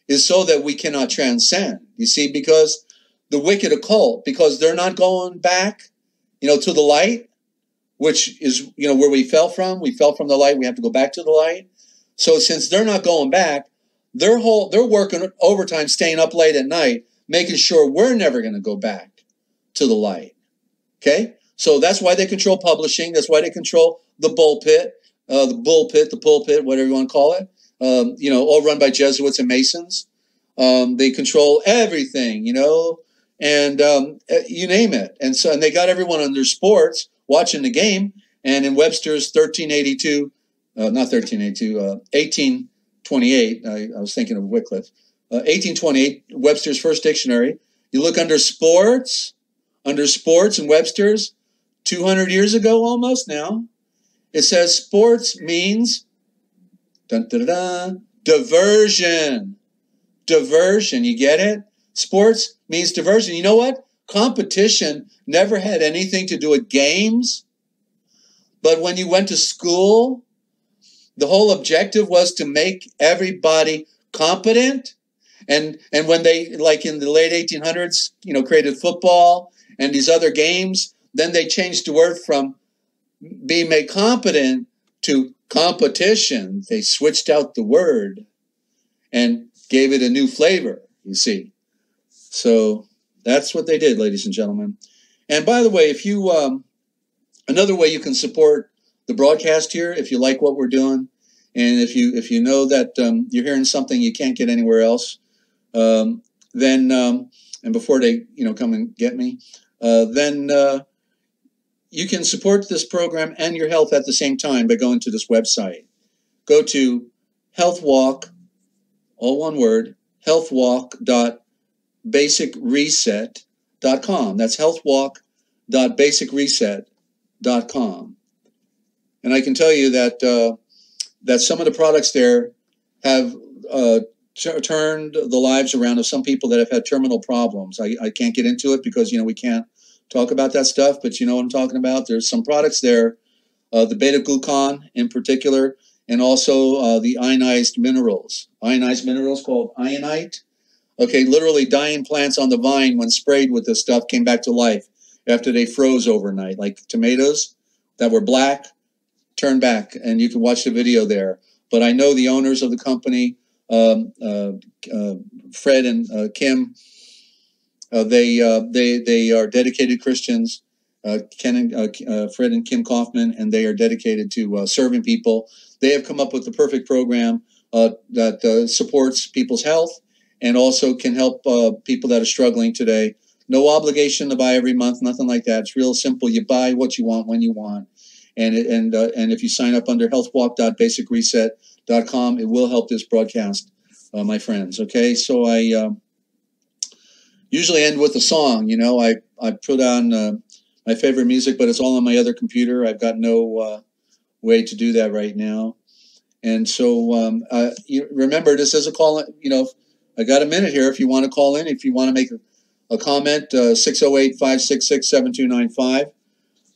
is so that we cannot transcend. You see, because the wicked occult, because they're not going back, you know, to the light, which is, you know, where we fell from. We fell from the light. We have to go back to the light. So since they're not going back, their whole they're working overtime, staying up late at night, making sure we're never going to go back to the light. Okay, so that's why they control publishing. That's why they control the pulpit uh, the bullpit, the pulpit, whatever you want to call it. Um, you know, all run by Jesuits and Masons. Um, they control everything, you know, and um, eh, you name it. And so, and they got everyone on their sports watching the game. And in Webster's 1382, uh, not 1382, uh, 1828, I, I, was thinking of Wycliffe, 1828, uh, Webster's first dictionary. You look under sports, under sports and Webster's, 200 years ago almost now, it says sports means dun, dun, dun, diversion. Diversion. You get it? Sports means diversion. You know what? Competition never had anything to do with games. But when you went to school, the whole objective was to make everybody competent. And, and when they, like in the late 1800s, you know, created football and these other games, then they changed the word from being made competent to competition. They switched out the word and gave it a new flavor, you see. So that's what they did, ladies and gentlemen. And by the way, if you, um, another way you can support the broadcast here, if you like what we're doing, and if you if you know that um, you're hearing something you can't get anywhere else, um, then um, and before they you know come and get me, uh, then uh, you can support this program and your health at the same time by going to this website. Go to healthwalk, all one word, healthwalk.basicreset.com. That's healthwalk.basicreset.com. And I can tell you that uh, that some of the products there have uh, t- turned the lives around of some people that have had terminal problems. I, I can't get into it because you know we can't talk about that stuff, but you know what I'm talking about. There's some products there, uh, the beta glucan in particular, and also uh, the ionized minerals. Ionized minerals called ionite. Okay, literally dying plants on the vine when sprayed with this stuff came back to life after they froze overnight, like tomatoes that were black turn back, and you can watch the video there. But I know the owners of the company, um, uh, uh, Fred and uh, Kim. Uh, they uh, they they are dedicated Christians. Uh, Ken and Fred and Kim Kaufman, and they are dedicated to serving people. They have come up with the perfect program that supports people's health and also can help people that are struggling today. No obligation to buy every month, nothing like that. It's real simple. You buy what you want when you want and and uh, and if you sign up under healthwalk.basicreset.com, it will help this broadcast, uh, my friends. Okay, so I uh, usually end with a song. You know, I I put on uh, my favorite music, but it's all on my other computer. I've got no uh, way to do that right now, and so um, uh, you remember this is a call. You know, I got a minute here. If you want to call in, if you want to make a, a comment, 608 566 7295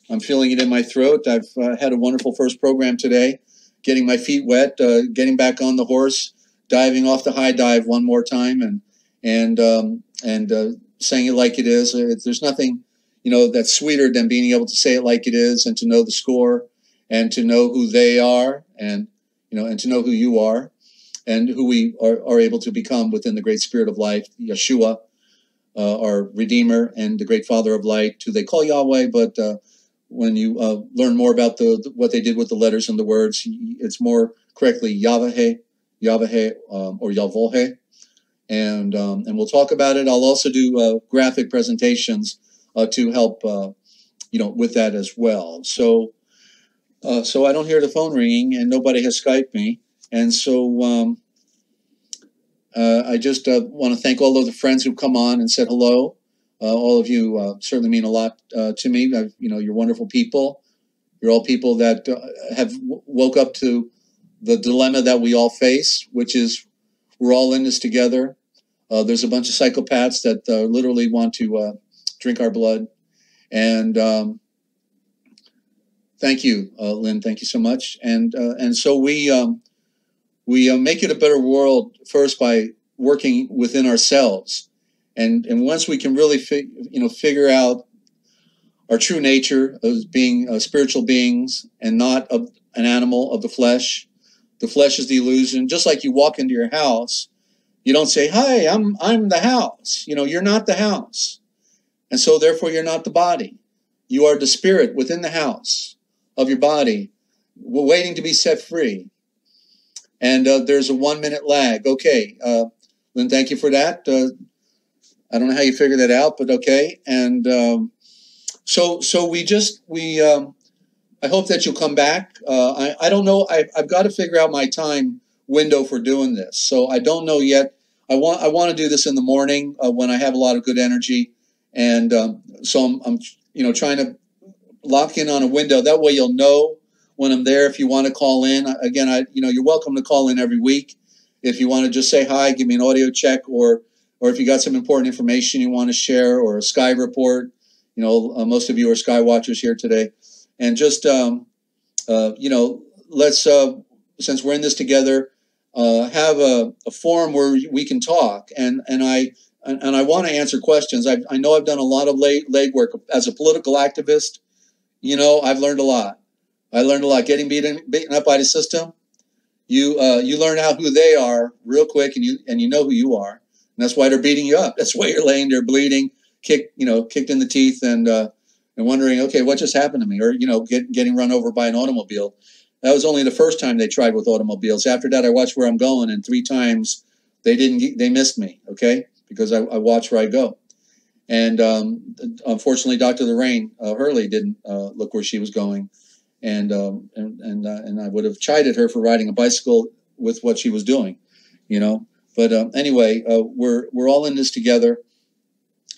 I'm feeling it in my throat. I've uh, had a wonderful first program today, getting my feet wet, uh, getting back on the horse, diving off the high dive one more time, and and um, and uh, saying it like it is. Uh, there's nothing, you know, that's sweeter than being able to say it like it is, and to know the score, and to know who they are, and you know, and to know who you are, and who we are, are able to become within the great spirit of life, Yeshua. Uh, our Redeemer and the Great Father of Light, who they call Yahweh, but uh, when you uh, learn more about the, the, what they did with the letters and the words, it's more correctly Yahweh, Yahweh, um, or Yahweh, and um, and we'll talk about it. I'll also do uh, graphic presentations uh, to help uh, you know with that as well. So so I don't hear the phone ringing, and nobody has Skyped me, and so. Um, uh, I just want to thank all of the friends who've come on and said hello. Uh, all of you uh, certainly mean a lot uh, to me. I've, you know, you're wonderful people. You're all people that have w- woke up to the dilemma that we all face, which is we're all in this together. Uh, there's a bunch of psychopaths that uh, literally want to uh, drink our blood. And um, thank you, Lynn. Thank you so much. And and so we um, we make it a better world first by working within ourselves. And and once we can really fi- you know figure out our true nature as being uh, spiritual beings and not of an animal of the flesh the flesh is the illusion. Just like you walk into your house you don't say hi i'm i'm the house. You know you're not the house. And so therefore you're not the body. You are the spirit within the house of your body waiting to be set free and uh, there's a one minute lag okay uh, lynn thank you for that uh, I don't know how you figure that out, but okay. And um, so so we just we um, I hope that you'll come back. Uh, I I don't know. I, I've got to figure out my time window for doing this. So I don't know yet. I want I want to do this in the morning uh, when I have a lot of good energy, and um, so I'm, I'm you know trying to lock in on a window. That way you'll know when I'm there. If you want to call in, again, I you know you're welcome to call in every week. If you want to just say hi, give me an audio check, or or if you got some important information you want to share or a sky report you know uh, most of you are sky watchers here today and just um, uh, you know let's uh, since we're in this together uh, have a, a, forum where we can talk and and i and, and i want to answer questions I've, i know i've done a lot of leg, leg work as a political activist you know i've learned a lot i learned a lot getting beaten beaten up by the system you uh, you learn out who they are real quick and you and you know who you are and that's why they're beating you up. That's why you're laying there bleeding, kicked, you know, kicked in the teeth, and uh, and wondering, okay, what just happened to me, or you know, get, getting run over by an automobile. That was only the first time they tried with automobiles. After that, I watched where I'm going, and three times they didn't, they missed me. Okay, because I, I watch where I go, And um, unfortunately, Dr. Lorraine uh, Hurley didn't uh, look where she was going, and um, and and, uh, and I would have chided her for riding a bicycle with what she was doing, you know. But uh, anyway, uh, we're we're all in this together,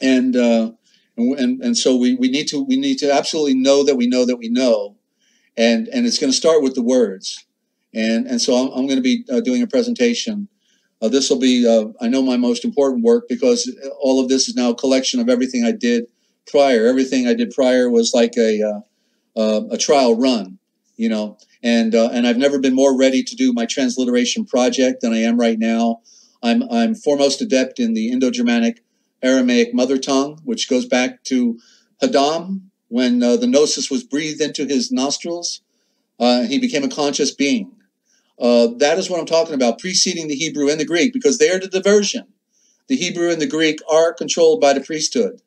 and uh, and and so we, we need to we need to absolutely know that we know that we know, and and it's going to start with the words, and and so I'm, I'm going to be uh, doing a presentation. Uh, this will be uh, I know my most important work because all of this is now a collection of everything I did prior. Everything I did prior was like a uh, a trial run, you know, and uh, and I've never been more ready to do my transliteration project than I am right now. I'm I'm foremost adept in the Indo-Germanic Aramaic mother tongue, which goes back to Hadam, when uh, the gnosis was breathed into his nostrils. Uh, he became a conscious being. Uh, that is what I'm talking about, preceding the Hebrew and the Greek, because they are the diversion. The Hebrew and the Greek are controlled by the priesthood,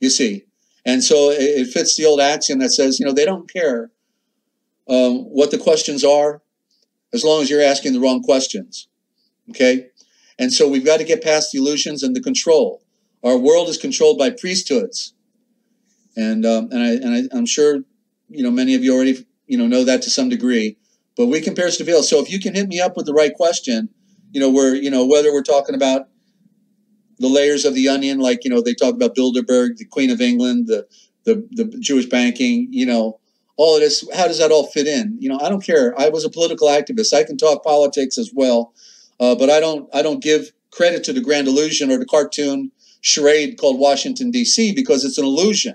you see. And so it, it fits the old axiom that says, you know, they don't care um, what the questions are as long as you're asking the wrong questions. Okay? And so we've got to get past the illusions and the control. Our world is controlled by priesthoods, and um, and I and I, am sure you know many of you already you know know that to some degree. But we compare Stabile. So if you can hit me up with the right question, you know, where you know whether we're talking about the layers of the onion, like you know they talk about Bilderberg, the Queen of England, the the the Jewish banking, you know, all of this. How does that all fit in? You know, I don't care. I was a political activist. I can talk politics as well, uh, but I don't I don't give credit to the Grand Illusion or the cartoon charade called Washington, D.C., because it's an illusion.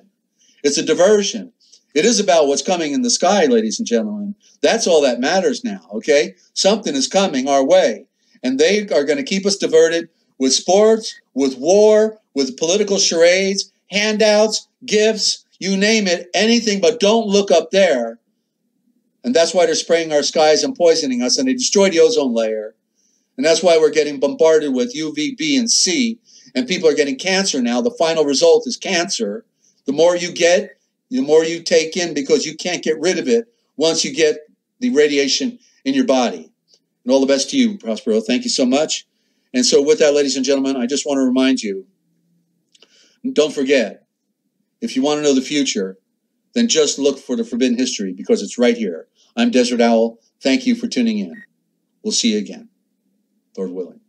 It's a diversion. It is about what's coming in the sky, ladies and gentlemen. That's all that matters now, okay? Something is coming our way. And they are going to keep us diverted with sports, with war, with political charades, handouts, gifts, you name it, anything, but don't look up there. And that's why they're spraying our skies and poisoning us, and they destroyed the ozone layer. And that's why we're getting bombarded with UV, B, and C and people are getting cancer now. The final result is cancer. The more you get, the more you take in because you can't get rid of it once you get the radiation in your body. And all the best to you, Prospero. Thank you so much. And so, with that, ladies and gentlemen, I just want to remind you don't forget, if you want to know the future, then just look for the forbidden history because it's right here. I'm Dezert Owl. Thank you for tuning in. We'll see you again, Lord willing.